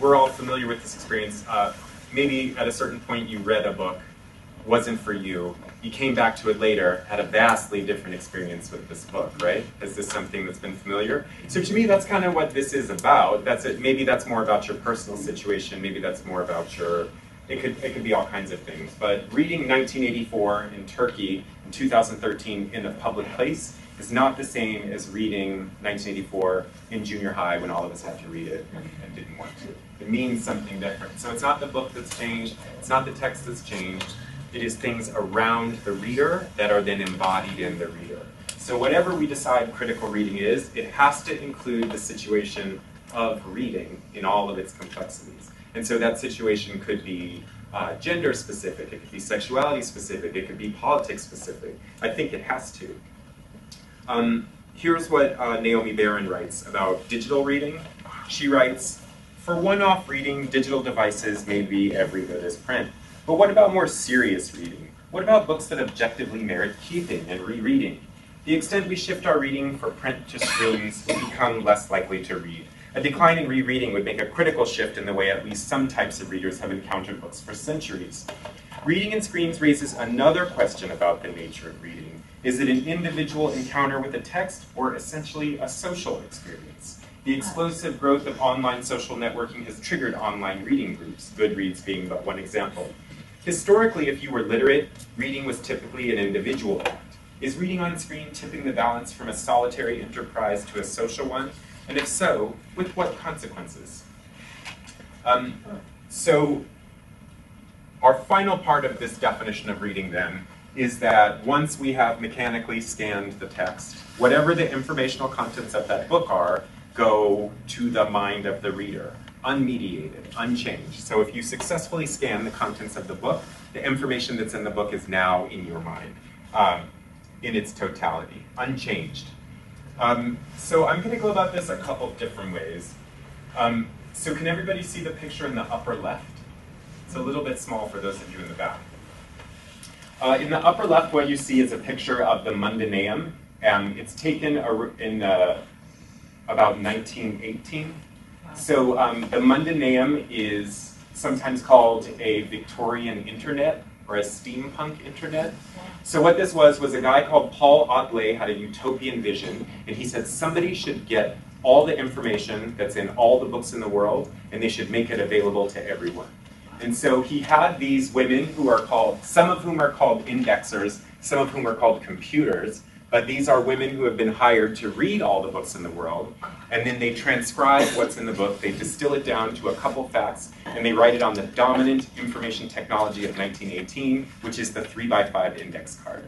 we're all familiar with this experience. Uh, maybe at a certain point you read a book, wasn't for you. You came back to it later, had a vastly different experience with this book, right? Is this something that's been familiar? So to me, that's kind of what this is about. That's it. Maybe that's more about your personal situation. Maybe that's more about your. It could it could be all kinds of things. But reading 1984 in Turkey in 2013 in a public place is not the same as reading 1984 in junior high when all of us had to read it and didn't want to. It means something different. So it's not the book that's changed, it's not the text that's changed, it is things around the reader that are then embodied in the reader. So whatever we decide critical reading is, it has to include the situation of reading in all of its complexities. And so that situation could be uh, gender specific, it could be sexuality specific, it could be politics specific. I think it has to. Um, here's what uh, Naomi Baron writes about digital reading. She writes, for one-off reading, digital devices may be every good as print. But what about more serious reading? What about books that objectively merit keeping and rereading? The extent we shift our reading from print to screens, we become less likely to read. A decline in rereading would make a critical shift in the way at least some types of readers have encountered books for centuries. Reading in screens raises another question about the nature of reading. Is it an individual encounter with a text or essentially a social experience? The explosive growth of online social networking has triggered online reading groups, Goodreads being but one example. Historically, if you were literate, reading was typically an individual act. Is reading on screen tipping the balance from a solitary enterprise to a social one? And if so, with what consequences? Um, so, our final part of this definition of reading then is that once we have mechanically scanned the text, whatever the informational contents of that book are, go to the mind of the reader, unmediated, unchanged. So if you successfully scan the contents of the book, the information that's in the book is now in your mind, um, in its totality, unchanged. Um, so I'm going to go about this a couple different ways. Um, so can everybody see the picture in the upper left? It's a little bit small for those of you in the back. Uh, in the upper left, what you see is a picture of the Mundaneum. and it's taken in uh, about 1918. So um, the Mundaneum is sometimes called a Victorian internet or a steampunk internet. So what this was was a guy called Paul Otlet had a utopian vision, and he said somebody should get all the information that's in all the books in the world, and they should make it available to everyone. And so he had these women who are called, some of whom are called indexers, some of whom are called computers, but these are women who have been hired to read all the books in the world, and then they transcribe what's in the book, they distill it down to a couple facts, and they write it on the dominant information technology of 1918, which is the 3x5 index card.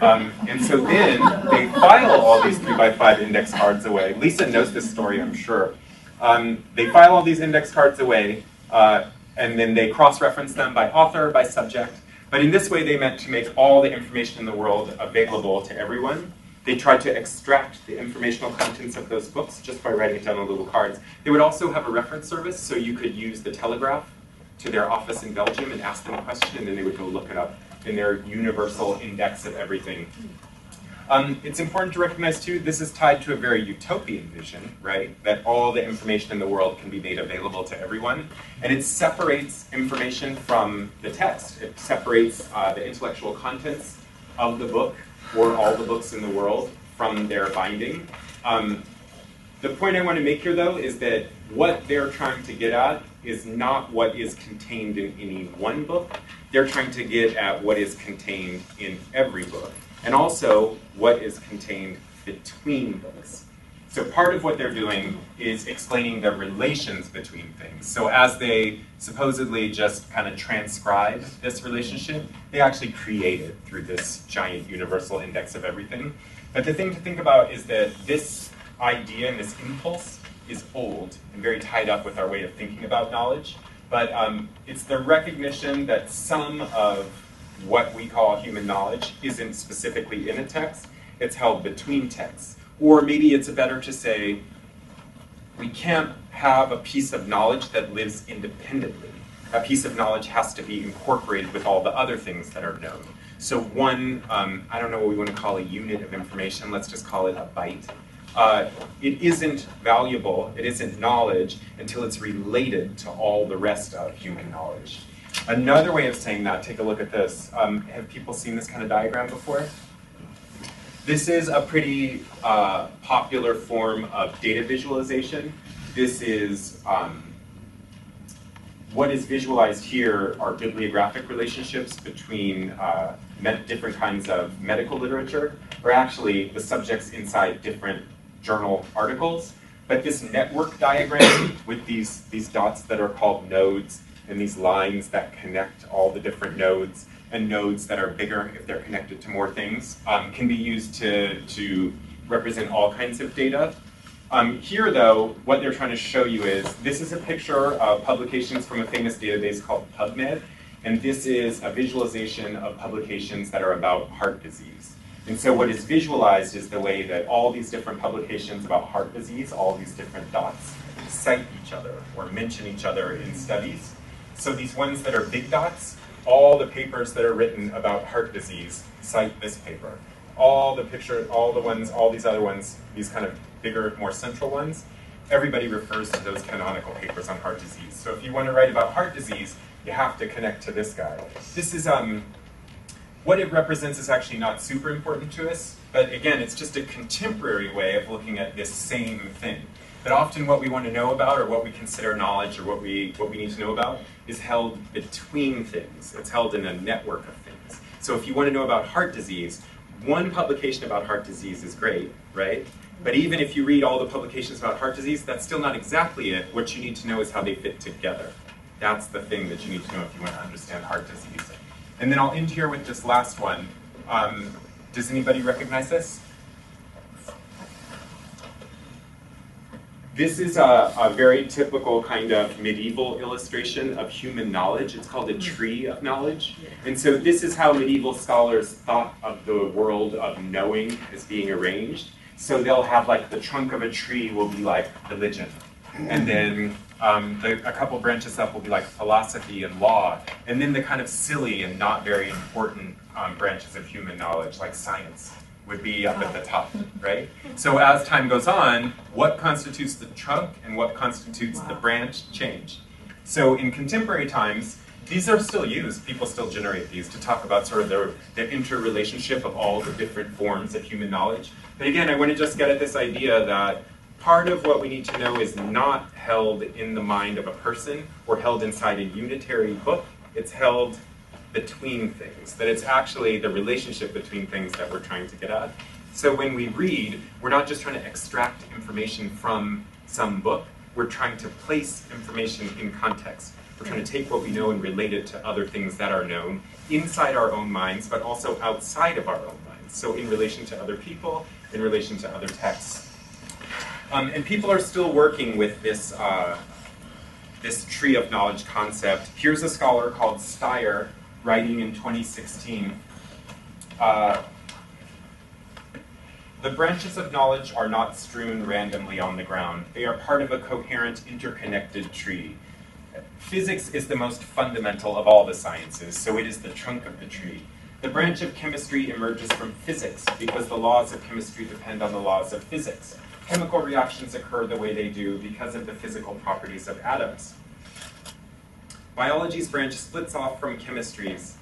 Um, and so then they file all these 3x5 index cards away. Lisa knows this story, I'm sure. Um, they file all these index cards away. Uh, and then they cross-reference them by author, by subject. But in this way, they meant to make all the information in the world available to everyone. They tried to extract the informational contents of those books just by writing it down on little cards. They would also have a reference service, so you could use the telegraph to their office in Belgium and ask them a question, and then they would go look it up in their universal index of everything. Um, it's important to recognize too, this is tied to a very utopian vision, right? That all the information in the world can be made available to everyone. And it separates information from the text. It separates uh, the intellectual contents of the book or all the books in the world from their binding. Um, the point I want to make here though is that what they're trying to get at is not what is contained in any one book. They're trying to get at what is contained in every book and also what is contained between books. So part of what they're doing is explaining the relations between things. So as they supposedly just kind of transcribe this relationship, they actually create it through this giant universal index of everything. But the thing to think about is that this idea and this impulse is old and very tied up with our way of thinking about knowledge. But um, it's the recognition that some of what we call human knowledge isn't specifically in a text, it's held between texts. Or maybe it's better to say, we can't have a piece of knowledge that lives independently. A piece of knowledge has to be incorporated with all the other things that are known. So one, um, I don't know what we want to call a unit of information, let's just call it a byte. Uh, it isn't valuable, it isn't knowledge until it's related to all the rest of human knowledge. Another way of saying that, take a look at this. Um, have people seen this kind of diagram before? This is a pretty uh, popular form of data visualization. This is, um, what is visualized here are bibliographic relationships between uh, different kinds of medical literature, or actually the subjects inside different journal articles. But this network diagram with these, these dots that are called nodes and these lines that connect all the different nodes and nodes that are bigger if they're connected to more things um, can be used to, to represent all kinds of data. Um, here, though, what they're trying to show you is this is a picture of publications from a famous database called PubMed, and this is a visualization of publications that are about heart disease. And so what is visualized is the way that all these different publications about heart disease, all these different dots, cite each other or mention each other in studies. So these ones that are big dots, all the papers that are written about heart disease cite this paper. All the picture, all the ones, all these other ones, these kind of bigger, more central ones, everybody refers to those canonical papers on heart disease. So if you want to write about heart disease, you have to connect to this guy. This is, um, what it represents is actually not super important to us, but again, it's just a contemporary way of looking at this same thing. That often what we want to know about or what we consider knowledge or what we, what we need to know about is held between things. It's held in a network of things. So if you want to know about heart disease, one publication about heart disease is great, right? But even if you read all the publications about heart disease, that's still not exactly it. What you need to know is how they fit together. That's the thing that you need to know if you want to understand heart disease. And then I'll end here with this last one. Um, does anybody recognize this? This is a, a, very typical kind of medieval illustration of human knowledge. It's called a tree of knowledge. And so this is how medieval scholars thought of the world of knowing as being arranged. So they'll have like the trunk of a tree will be like religion. And then um, the, a couple branches up will be like philosophy and law. And then the kind of silly and not very important um, branches of human knowledge like science would be up at the top, right? So as time goes on, what constitutes the trunk and what constitutes wow. the branch change. So in contemporary times, these are still used. People still generate these to talk about sort of the, the interrelationship of all the different forms of human knowledge. But again, I want to just get at this idea that part of what we need to know is not held in the mind of a person or held inside a unitary book. It's held between things, that it's actually the relationship between things that we're trying to get at. So when we read, we're not just trying to extract information from some book, we're trying to place information in context. We're trying to take what we know and relate it to other things that are known inside our own minds, but also outside of our own minds. So in relation to other people, in relation to other texts. Um, and people are still working with this, uh, this tree of knowledge concept. Here's a scholar called Steyer writing in 2016. Uh, the branches of knowledge are not strewn randomly on the ground. They are part of a coherent, interconnected tree. Physics is the most fundamental of all the sciences, so it is the trunk of the tree. The branch of chemistry emerges from physics because the laws of chemistry depend on the laws of physics. Chemical reactions occur the way they do because of the physical properties of atoms. Biology's branch splits off from chemistry's.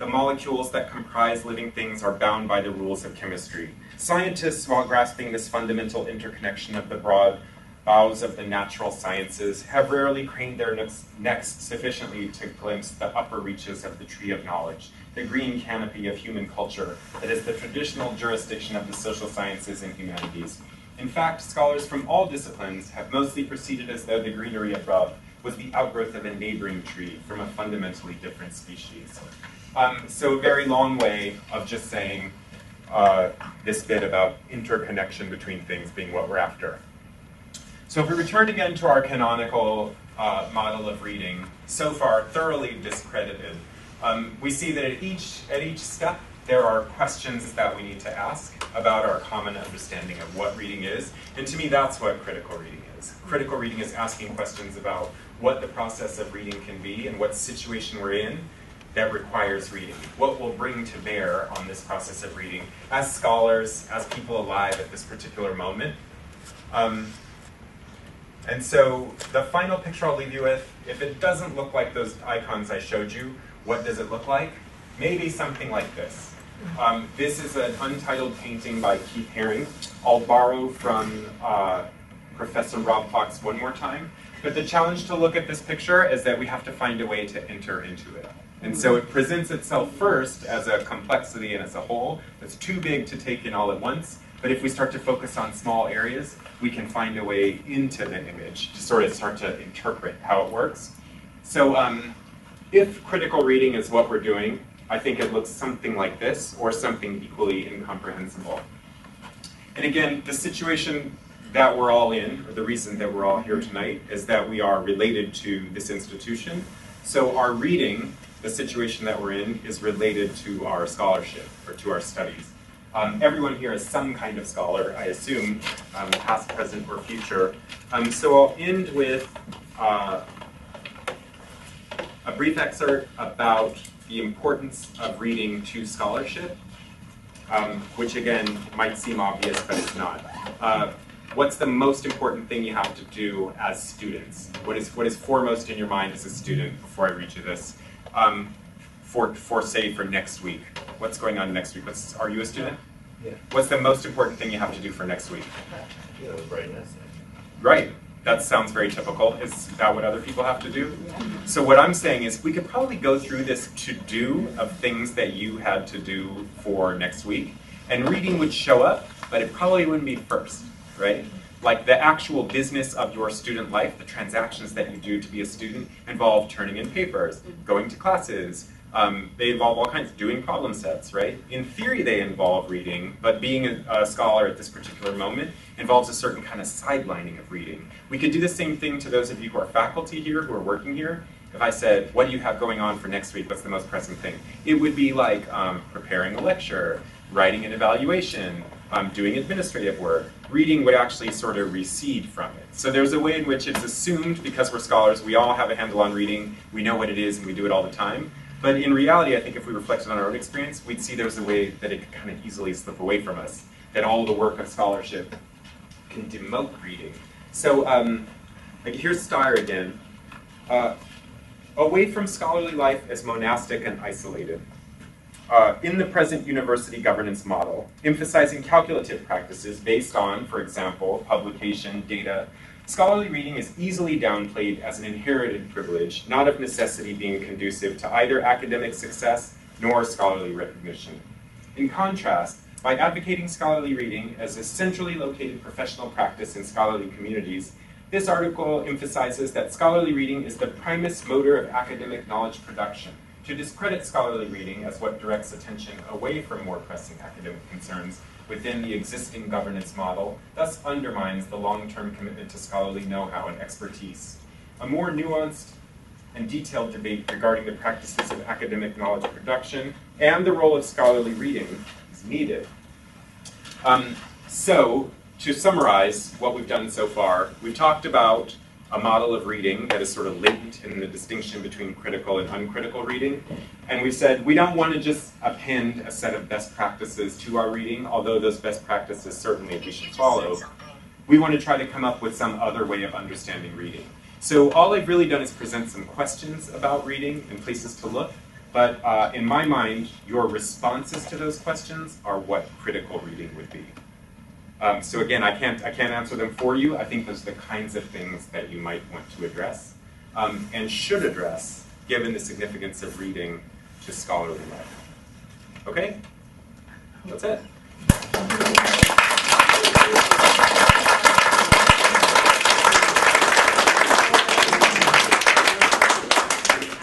The molecules that comprise living things are bound by the rules of chemistry. Scientists, while grasping this fundamental interconnection of the broad boughs of the natural sciences, have rarely craned their necks, necks sufficiently to glimpse the upper reaches of the tree of knowledge, the green canopy of human culture that is the traditional jurisdiction of the social sciences and humanities. In fact, scholars from all disciplines have mostly proceeded as though the greenery above was the outgrowth of a neighboring tree from a fundamentally different species. Um, so a very long way of just saying uh, this bit about interconnection between things being what we're after. So if we return again to our canonical uh, model of reading, so far thoroughly discredited, um, we see that at each, at each step there are questions that we need to ask about our common understanding of what reading is. And to me, that's what critical reading is. Critical reading is asking questions about what the process of reading can be and what situation we're in that requires reading. What we'll bring to bear on this process of reading as scholars, as people alive at this particular moment. Um, and so the final picture I'll leave you with, if it doesn't look like those icons I showed you, what does it look like? Maybe something like this. Um, this is an untitled painting by Keith Haring. I'll borrow from uh, Professor Rob Fox one more time. But the challenge to look at this picture is that we have to find a way to enter into it. And so it presents itself first as a complexity and as a whole that's too big to take in all at once. But if we start to focus on small areas, we can find a way into the image to sort of start to interpret how it works. So um, if critical reading is what we're doing, I think it looks something like this or something equally incomprehensible. And again, the situation that we're all in, or the reason that we're all here tonight, is that we are related to this institution. So our reading the situation that we're in is related to our scholarship or to our studies. Um, everyone here is some kind of scholar, I assume, um, past, present, or future. Um, so I'll end with uh, a brief excerpt about the importance of reading to scholarship, um, which again might seem obvious, but it's not. Uh, what's the most important thing you have to do as students? What is, what is foremost in your mind as a student before I read you this? um, for, for say for next week? What's going on next week? What's, are you a student? Yeah. What's the most important thing you have to do for next week? Brightness. Right. That sounds very typical. Is that what other people have to do? So what I'm saying is we could probably go through this to-do of things that you had to do for next week, and reading would show up, but it probably wouldn't be first, right? like the actual business of your student life, the transactions that you do to be a student, involve turning in papers, going to classes. Um, they involve all kinds of doing problem sets, right? In theory, they involve reading, but being a, a, scholar at this particular moment involves a certain kind of sidelining of reading. We could do the same thing to those of you who are faculty here, who are working here. If I said, what do you have going on for next week? What's the most pressing thing? It would be like um, preparing a lecture, writing an evaluation, um, doing administrative work, reading would actually sort of recede from it. So there's a way in which it's assumed, because we're scholars, we all have a handle on reading, we know what it is, and we do it all the time. But in reality, I think if we reflected on our own experience, we'd see there's a way that it could kind of easily slip away from us, that all the work of scholarship can demote reading. So um, like here's Steyer again. Uh, away from scholarly life as monastic and isolated uh, in the present university governance model, emphasizing calculative practices based on, for example, publication, data, scholarly reading is easily downplayed as an inherited privilege, not of necessity being conducive to either academic success nor scholarly recognition. In contrast, by advocating scholarly reading as a centrally located professional practice in scholarly communities, this article emphasizes that scholarly reading is the primus motor of academic knowledge production to discredit scholarly reading as what directs attention away from more pressing academic concerns within the existing governance model thus undermines the long-term commitment to scholarly know-how and expertise. A more nuanced and detailed debate regarding the practices of academic knowledge production and the role of scholarly reading is needed. Um, so, to summarize what we've done so far, we've talked about a model of reading that is sort of latent in the distinction between critical and uncritical reading. And we said we don't want to just append a set of best practices to our reading, although those best practices certainly we should follow. We want to try to come up with some other way of understanding reading. So all I've really done is present some questions about reading and places to look. But uh, in my mind, your responses to those questions are what critical reading would be. Um, so again, I can't, I can't answer them for you. I think those are the kinds of things that you might want to address um, and should address given the significance of reading to scholarly life. Okay? That's it.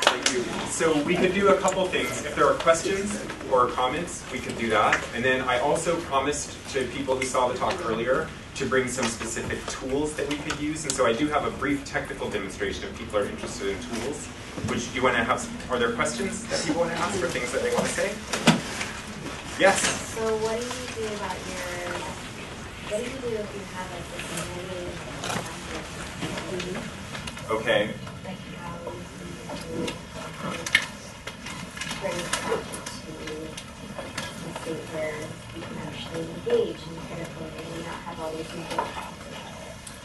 Thank you. So we could do a couple things. If there are questions or comments, we could do that. And then I also promised to people who saw the talk earlier to bring some specific tools that we could use. And so I do have a brief technical demonstration if people are interested in tools. Which you want to have? Are there questions that people want to ask or things that they want to say? Yes. So what do you do about your, what do you do if you have like this negative Okay. like how do you um,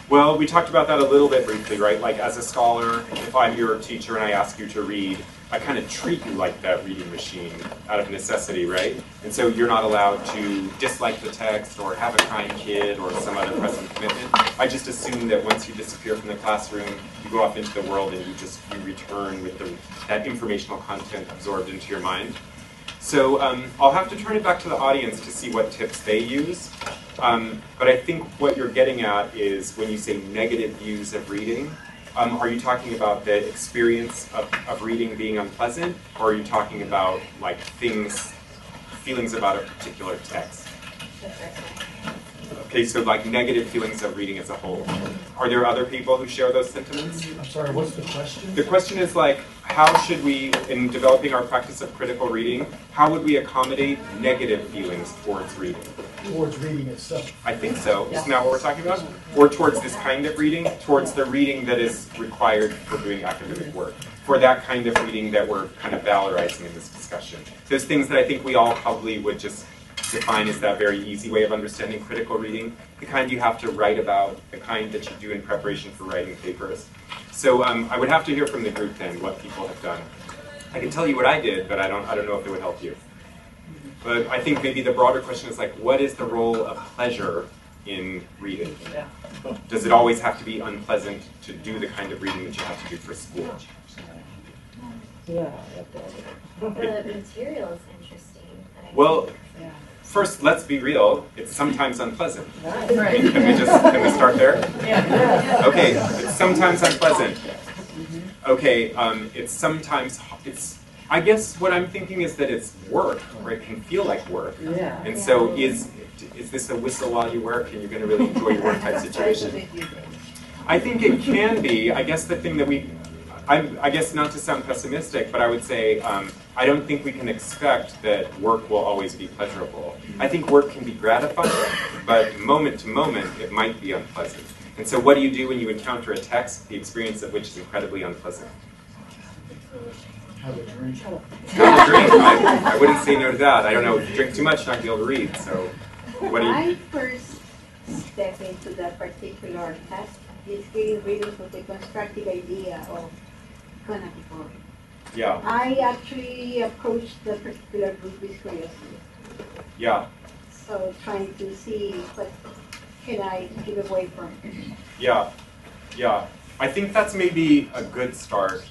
Well, we talked about that a little bit briefly, right? Like as a scholar, if I'm your teacher and I ask you to read, I kind of treat you like that reading machine out of necessity, right? And so you're not allowed to dislike the text or have a kind kid or some other present commitment. I just assume that once you disappear from the classroom, you go off into the world and you just you return with the, that informational content absorbed into your mind. So um, I'll have to turn it back to the audience to see what tips they use. Um, but I think what you're getting at is when you say negative views of reading, um, are you talking about the experience of, of reading being unpleasant, or are you talking about like things, feelings about a particular text? Okay, so like negative feelings of reading as a whole. Are there other people who share those sentiments? I'm sorry, what's the question? The question is like, how should we, in developing our practice of critical reading, how would we accommodate negative feelings towards reading? Towards reading itself. I think so. Isn't that what we're talking about? Or towards this kind of reading, towards the reading that is required for doing academic work, for that kind of reading that we're kind of valorizing in this discussion. Those things that I think we all probably would just define as that very easy way of understanding critical reading, the kind you have to write about, the kind that you do in preparation for writing papers. So um, I would have to hear from the group then what people have done. I can tell you what I did, but I don't, I don't know if it would help you. But I think maybe the broader question is like, what is the role of pleasure in reading? Does it always have to be unpleasant to do the kind of reading that you have to do for school? Yeah. The material is interesting. Well, first, let's be real. It's sometimes unpleasant. Right. Can we just can we start there? Okay, it's sometimes unpleasant. Okay, um, it's sometimes it's. I guess what I'm thinking is that it's work, or it can feel like work. Yeah. And so is is this a whistle while you work, and you're going to really enjoy your work type situation? I think it can be. I guess the thing that we, I, I guess not to sound pessimistic, but I would say um, I don't think we can expect that work will always be pleasurable. I think work can be gratifying, but moment to moment it might be unpleasant. And so, what do you do when you encounter a text, the experience of which is incredibly unpleasant? Have a drink. Have a drink. I, I wouldn't say no to that. I don't know. If you drink too much, you're not going to be able to read. So, what do you? I first step into that particular task is getting rid of the constructive idea of gonna be boring. Yeah, I actually approached the particular group with curiosity. yeah, So trying to see what can I give away from it. yeah, yeah. I think that's maybe a good start,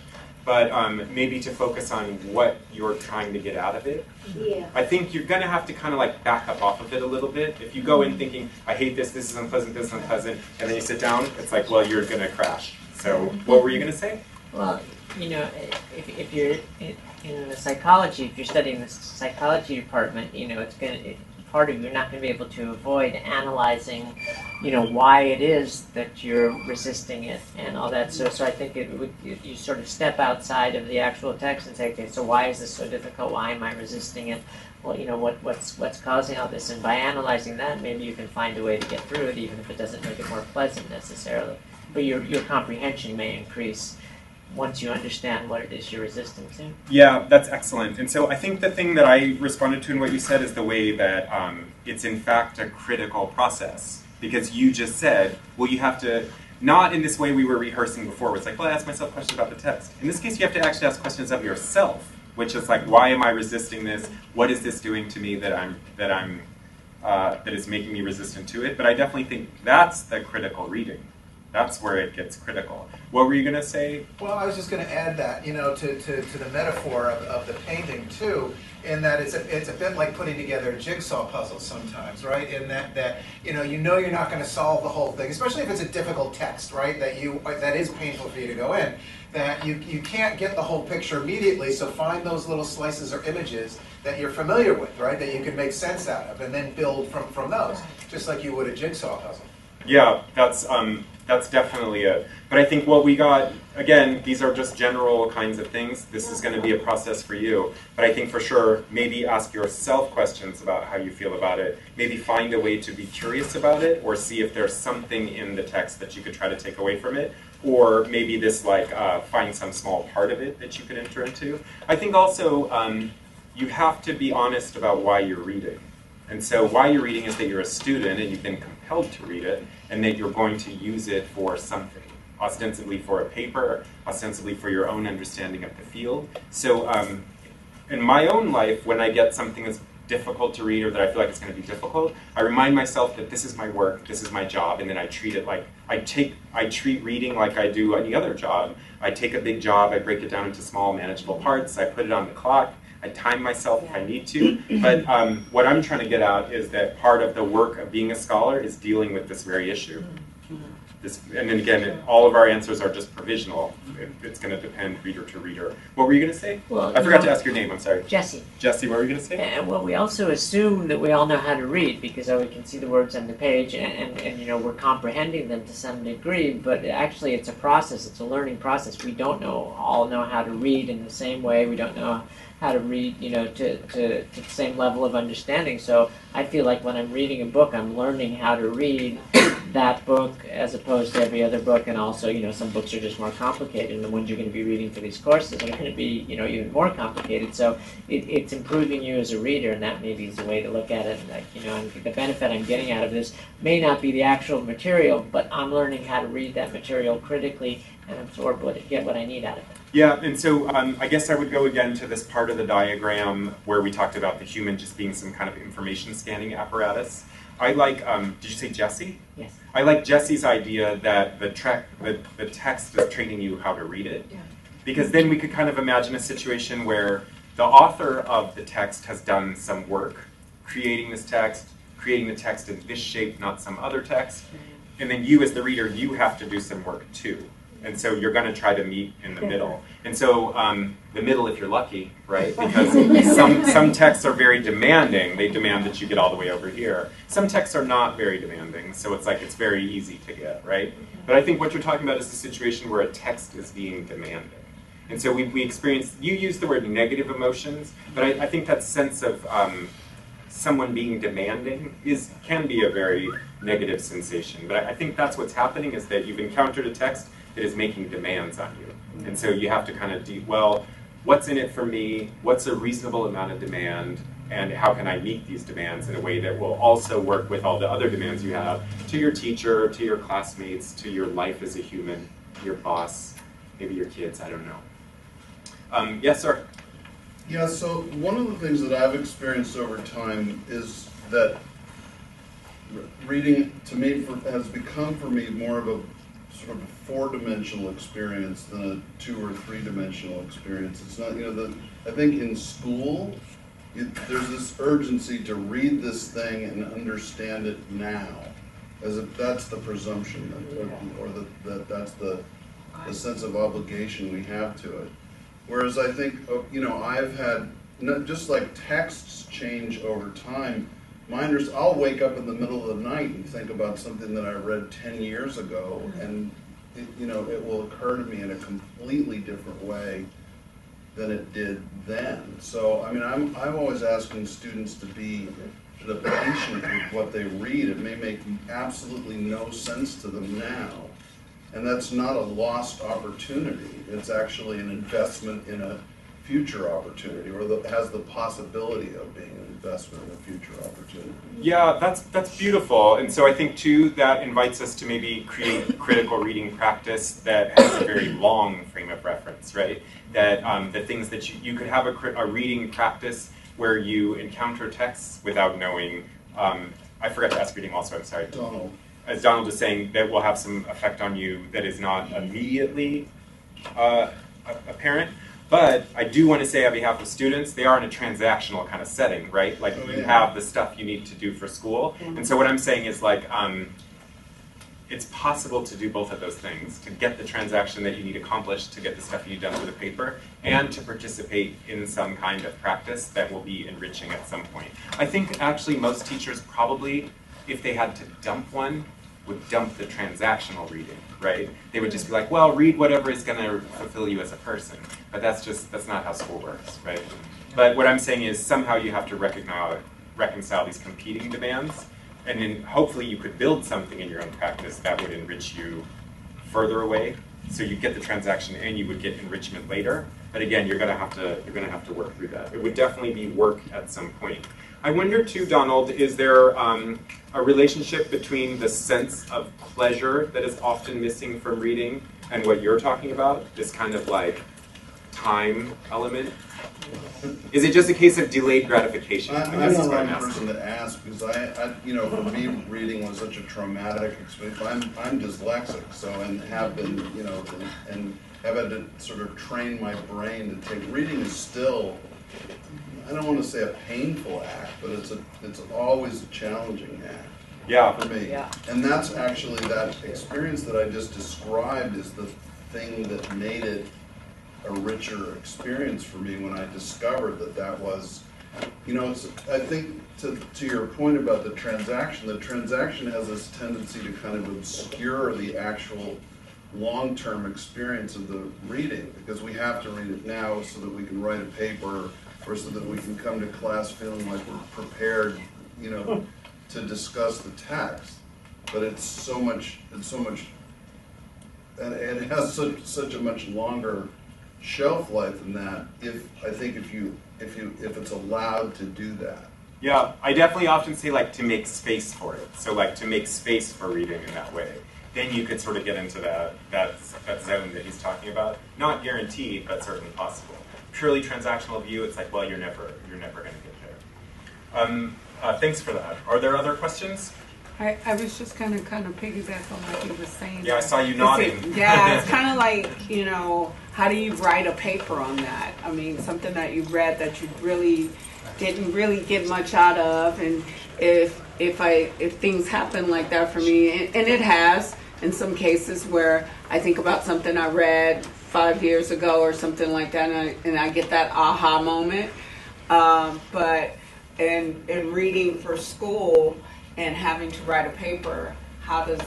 but um, maybe to focus on what you're trying to get out of it. Yeah. I think you're going to have to kind of like back up off of it a little bit. If you go in thinking, I hate this, this is unpleasant, this is unpleasant, and then you sit down, it's like, well, you're going to crash. So, what were you going to say? Well, you know, if, if you're in, in the psychology, if you're studying the psychology department, you know, it's gonna it, of you're not going to be able to avoid analyzing, you know, why it is that you're resisting it and all that. So, so I think it would you, you sort of step outside of the actual text and say, okay, so why is this so difficult? Why am I resisting it? Well, you know, what what's what's causing all this? And by analyzing that, maybe you can find a way to get through it, even if it doesn't make it more pleasant necessarily. but your your comprehension may increase once you understand what it is you're resistant to. Yeah, that's excellent. And so I think the thing that I responded to in what you said is the way that um, it's in fact a critical process. Because you just said, well, you have to, not in this way we were rehearsing before, it's like, well, I ask myself questions about the text. In this case, you have to actually ask questions of yourself, which is like, why am I resisting this? What is this doing to me that I'm, that I'm, uh, that is making me resistant to it? But I definitely think that's the critical reading. That's where it gets critical. What were you going to say? Well, I was just going to add that, you know, to, to, to the metaphor of, of the painting too, in that it's a, it's a bit like putting together a jigsaw puzzle sometimes, right? In that, that you know, you know you're not going to solve the whole thing, especially if it's a difficult text, right? That you that is painful for you to go in. That you, you can't get the whole picture immediately, so find those little slices or images that you're familiar with, right? That you can make sense out of, and then build from, from those, just like you would a jigsaw puzzle. Yeah, that's um, that's definitely it. But I think what we got, again, these are just general kinds of things. This is going to be a process for you. But I think for sure, maybe ask yourself questions about how you feel about it. Maybe find a way to be curious about it or see if there's something in the text that you could try to take away from it. Or maybe this, like, uh, find some small part of it that you could enter into. I think also um, you have to be honest about why you're reading. And so why you're reading is that you're a student and you've been compelled to read it, and that you're going to use it for something, ostensibly for a paper, ostensibly for your own understanding of the field. So um, in my own life, when I get something that's difficult to read or that I feel like it's going to be difficult, I remind myself that this is my work, this is my job, and then I treat it like I take I treat reading like I do any other job. I take a big job, I break it down into small manageable parts, I put it on the clock, I time myself if I need to. But um, what I'm trying to get out is that part of the work of being a scholar is dealing with this very issue. This, and then again, it, all of our answers are just provisional. It, it's going to depend reader to reader. What were you going to say? Well, I forgot no. to ask your name. I'm sorry. Jesse. Jesse, what were you going to say? And well, we also assume that we all know how to read because oh, we can see the words on the page and, and, and you know we're comprehending them to some degree. But actually, it's a process. It's a learning process. We don't know all know how to read in the same way. We don't know how to read, you know, to, to, to the same level of understanding. So I feel like when I'm reading a book, I'm learning how to read that book as opposed to every other book. And also, you know, some books are just more complicated, and the ones you're going to be reading for these courses are going to be, you know, even more complicated. So it, it's improving you as a reader, and that maybe is a way to look at it. Like, you know, the benefit I'm getting out of this may not be the actual material, but I'm learning how to read that material critically and absorb what get what I need out of it. Yeah, and so um, I guess I would go again to this part of the diagram where we talked about the human just being some kind of information scanning apparatus. I like, um, did you say Jesse? Yes. I like Jesse's idea that the, the, the text is training you how to read it. Yeah. Because then we could kind of imagine a situation where the author of the text has done some work creating this text, creating the text in this shape, not some other text. And then you, as the reader, you have to do some work too. And so you're going to try to meet in the middle. And so um, the middle, if you're lucky, right? Because some, some texts are very demanding. They demand that you get all the way over here. Some texts are not very demanding, so it's like it's very easy to get, right? But I think what you're talking about is a situation where a text is being demanding. And so we, we experience, you use the word negative emotions, but I, I think that sense of um, someone being demanding is can be a very negative sensation. But I, I think that's what's happening is that you've encountered a text that is making demands on you. And so you have to kind of de- well, what's in it for me? What's a reasonable amount of demand? And how can I meet these demands in a way that will also work with all the other demands you have to your teacher, to your classmates, to your life as a human, your boss, maybe your kids, I don't know. Um, yes, sir. Yeah, so one of the things that I've experienced over time is that reading to me for, has become for me more of a sort of a four-dimensional experience than a two or three-dimensional experience. It's not, you know, the I think in school it, there's this urgency to read this thing and understand it now, as if that's the presumption, that, or the, that that's the the sense of obligation we have to it. Whereas I think, uh, you know, I've had, just like texts change over time, mine is, I'll wake up in the middle of the night and think about something that I read 10 years ago, mm-hmm. and, it, you know, it will occur to me in a completely different way than it did then. So, I mean, I'm, I'm always asking students to be the patient with what they read. It may make absolutely no sense to them now. And that's not a lost opportunity. It's actually an investment in a future opportunity, or that has the possibility of being an investment in future opportunity. Yeah, that's that's beautiful. And so I think too that invites us to maybe create critical reading practice that has a very long frame of reference, right? That um, the things that you, you could have a, a reading practice where you encounter texts without knowing. Um, I forgot to ask your name also. I'm sorry. Donald. As Donald is saying, that will have some effect on you that is not immediately uh, apparent. But I do want to say on behalf of students, they are in a transactional kind of setting, right? Like Oh, you yeah. have the stuff you need to do for school. And so what I'm saying is like, um, it's possible to do both of those things, to get the transaction that you need accomplished, to get the stuff you need done for the paper, and to participate in some kind of practice that will be enriching at some point. I think actually most teachers probably, if they had to dump one, would dump the transactional reading, right? They would just be like, well, read whatever is going to fulfill you as a person. But that's just, that's not how school works, right? But what I'm saying is somehow you have to recognize, reconcile these competing demands, and then hopefully you could build something in your own practice that would enrich you further away. So you get the transaction and you would get enrichment later. But again, you're gonna have to you're gonna have to work through that. It would definitely be work at some point. I wonder too, Donald, is there um, a relationship between the sense of pleasure that is often missing from reading and what you're talking about? This kind of like time element. Is it just a case of delayed gratification? I, I I'm guess the I'm wrong asking. person to ask because I, I, you know, for me, reading was such a traumatic experience. I'm, I'm dyslexic, so and have been, you know, and, and have had to sort of train my brain to take. Reading is still, I don't want to say a painful act, but it's a, it's always a challenging act. Yeah. For me. Yeah. And that's actually that experience that I just described is the thing that made it a richer experience for me when I discovered that that was, you know, it's, I think to, to your point about the transaction, the transaction has this tendency to kind of obscure the actual long-term experience of the reading because we have to read it now so that we can write a paper or so that we can come to class feeling like we're prepared, you know, to discuss the text. But it's so much, it's so much, and it has such, such a much longer shelf life than that. If I think if you if you if it's allowed to do that. Yeah, I definitely often say like to make space for it. So like to make space for reading in that way. Then you could sort of get into that that that zone that he's talking about. Not guaranteed, but certainly possible. Purely transactional view, it's like, well, you're never you're never going to get there. Um, uh, thanks for that. Are there other questions? I, I was just gonna kind of piggyback on what he was saying. Yeah, I saw you nodding. it- Yeah, it's kind of like, you know, how do you write a paper on that? I mean, something that you read that you really didn't really get much out of, and if if I if things happen like that for me, and, and it has in some cases where I think about something I read five years ago or something like that, and I, and I get that aha moment. Um, but in in reading for school and having to write a paper, how does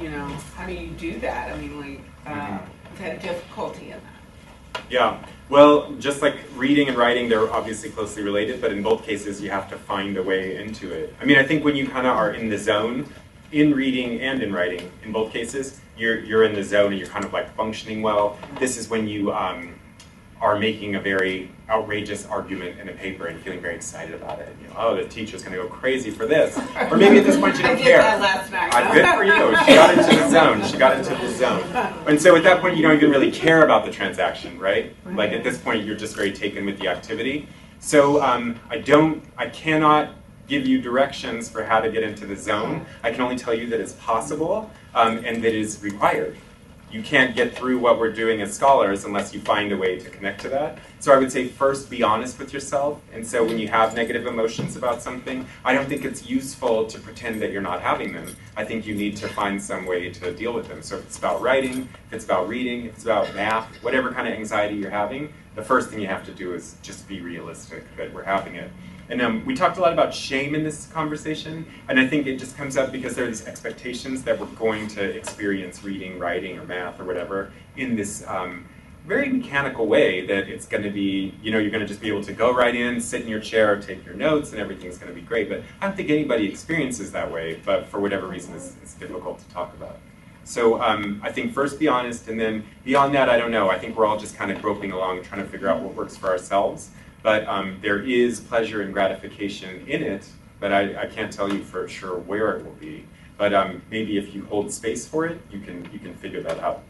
you know how do you do that? I mean, like uh, I've had difficulty in that. Yeah. Well, just like reading and writing, they're obviously closely related, but in both cases, you have to find a way into it. I mean, I think when you kind of are in the zone, in reading and in writing, in both cases, you're you're in the zone and you're kind of like functioning well. This is when you um, are making a very outrageous argument in a paper and feeling very excited about it. You know, oh, the teacher's going to go crazy for this, or maybe at this point you don't did care. that last night. Uh, good for you. She got into the zone. She got into the zone. And so at that point, you don't even really care about the transaction, right? Like at this point, you're just very taken with the activity. So um, I don't, I cannot give you directions for how to get into the zone. I can only tell you that it's possible um, and that it is required. You can't get through what we're doing as scholars unless you find a way to connect to that. So I would say first be honest with yourself. And so when you have negative emotions about something, I don't think it's useful to pretend that you're not having them. I think you need to find some way to deal with them. So if it's about writing, if it's about reading, if it's about math, whatever kind of anxiety you're having, the first thing you have to do is just be realistic that we're having it. And um, we talked a lot about shame in this conversation, and I think it just comes up because there are these expectations that we're going to experience reading, writing, or math, or whatever in this um, very mechanical way that it's going to be, you know, you're going to just be able to go right in, sit in your chair, take your notes, and everything's going to be great. But I don't think anybody experiences that way, but for whatever reason, it's, it's difficult to talk about. So um, I think first be honest, and then beyond that, I don't know. I think we're all just kind of groping along, trying to figure out what works for ourselves. But um, there is pleasure and gratification in it, but I, I can't tell you for sure where it will be. But um, maybe if you hold space for it, you can you can figure that out.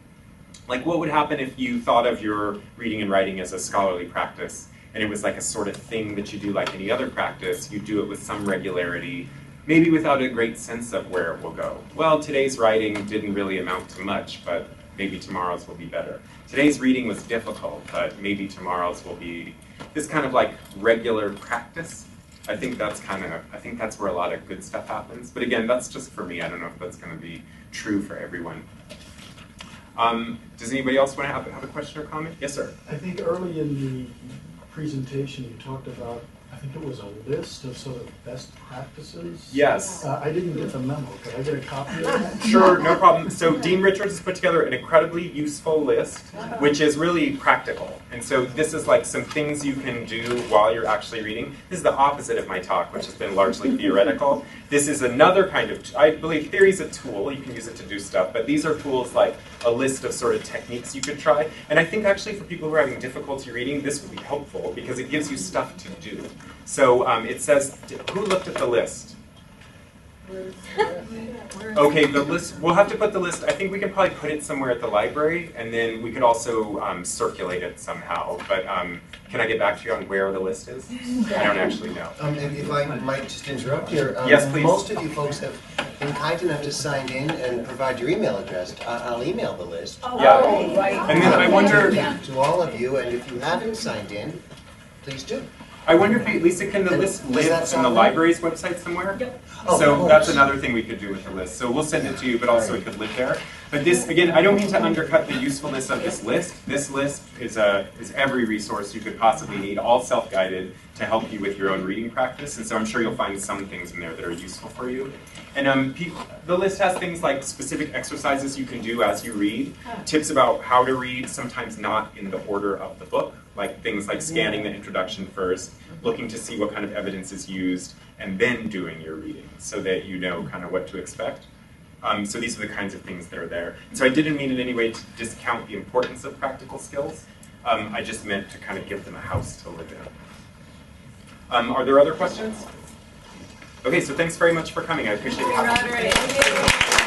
Like what would happen if you thought of your reading and writing as a scholarly practice, and it was like a sort of thing that you do like any other practice. You do it with some regularity, maybe without a great sense of where it will go. Well, today's writing didn't really amount to much, but maybe tomorrow's will be better. Today's reading was difficult, but maybe tomorrow's will be this kind of like regular practice. I think that's kind of, I think that's where a lot of good stuff happens. But again, that's just for me. I don't know if that's going to be true for everyone. Um, does anybody else want to have, have a question or comment? Yes, sir. I think early in the presentation, you talked about, think it was a list of sort of best practices. Yes. Uh, I didn't get the memo. Could I get a copy of that? Sure, no problem. So Dean Richards has put together an incredibly useful list, which is really practical. And so this is like some things you can do while you're actually reading. This is the opposite of my talk, which has been largely theoretical. This is another kind of, I believe theory is a tool. You can use it to do stuff. But these are tools like a list of sort of techniques you could try. And I think actually for people who are having difficulty reading, this would be helpful because it gives you stuff to do. So um, it says, who looked at the list? Okay, the list, we'll have to put the list, I think we can probably put it somewhere at the library, and then we could also um, circulate it somehow. But um, can I get back to you on where the list is? I don't actually know. Um, if if I might just interrupt here. um, Yes, please. Most of you folks have been kind enough to sign in and provide your email address. I- I'll email the list. Oh, yeah. And then I wonder, To all of you, and if you haven't signed in, please do. I wonder if, Lisa, can the list live that in the library's website somewhere? Oh, So that's another thing we could do with the list. So we'll send it to you, but also it could live there. But this, again, I don't mean to undercut the usefulness of this list. This list is a is every resource you could possibly need, all self-guided to help you with your own reading practice. And so I'm sure you'll find some things in there that are useful for you. And um, the list has things like specific exercises you can do as you read, tips about how to read, sometimes not in the order of the book, like things like scanning the introduction first, looking to see what kind of evidence is used, and then doing your reading so that you know kind of what to expect. Um, so these are the kinds of things that are there. And so I didn't mean in any way to discount the importance of practical skills. Um, I just meant to kind of give them a house to live in. Um, are there other questions? Okay, so thanks very much for coming. I appreciate you having me.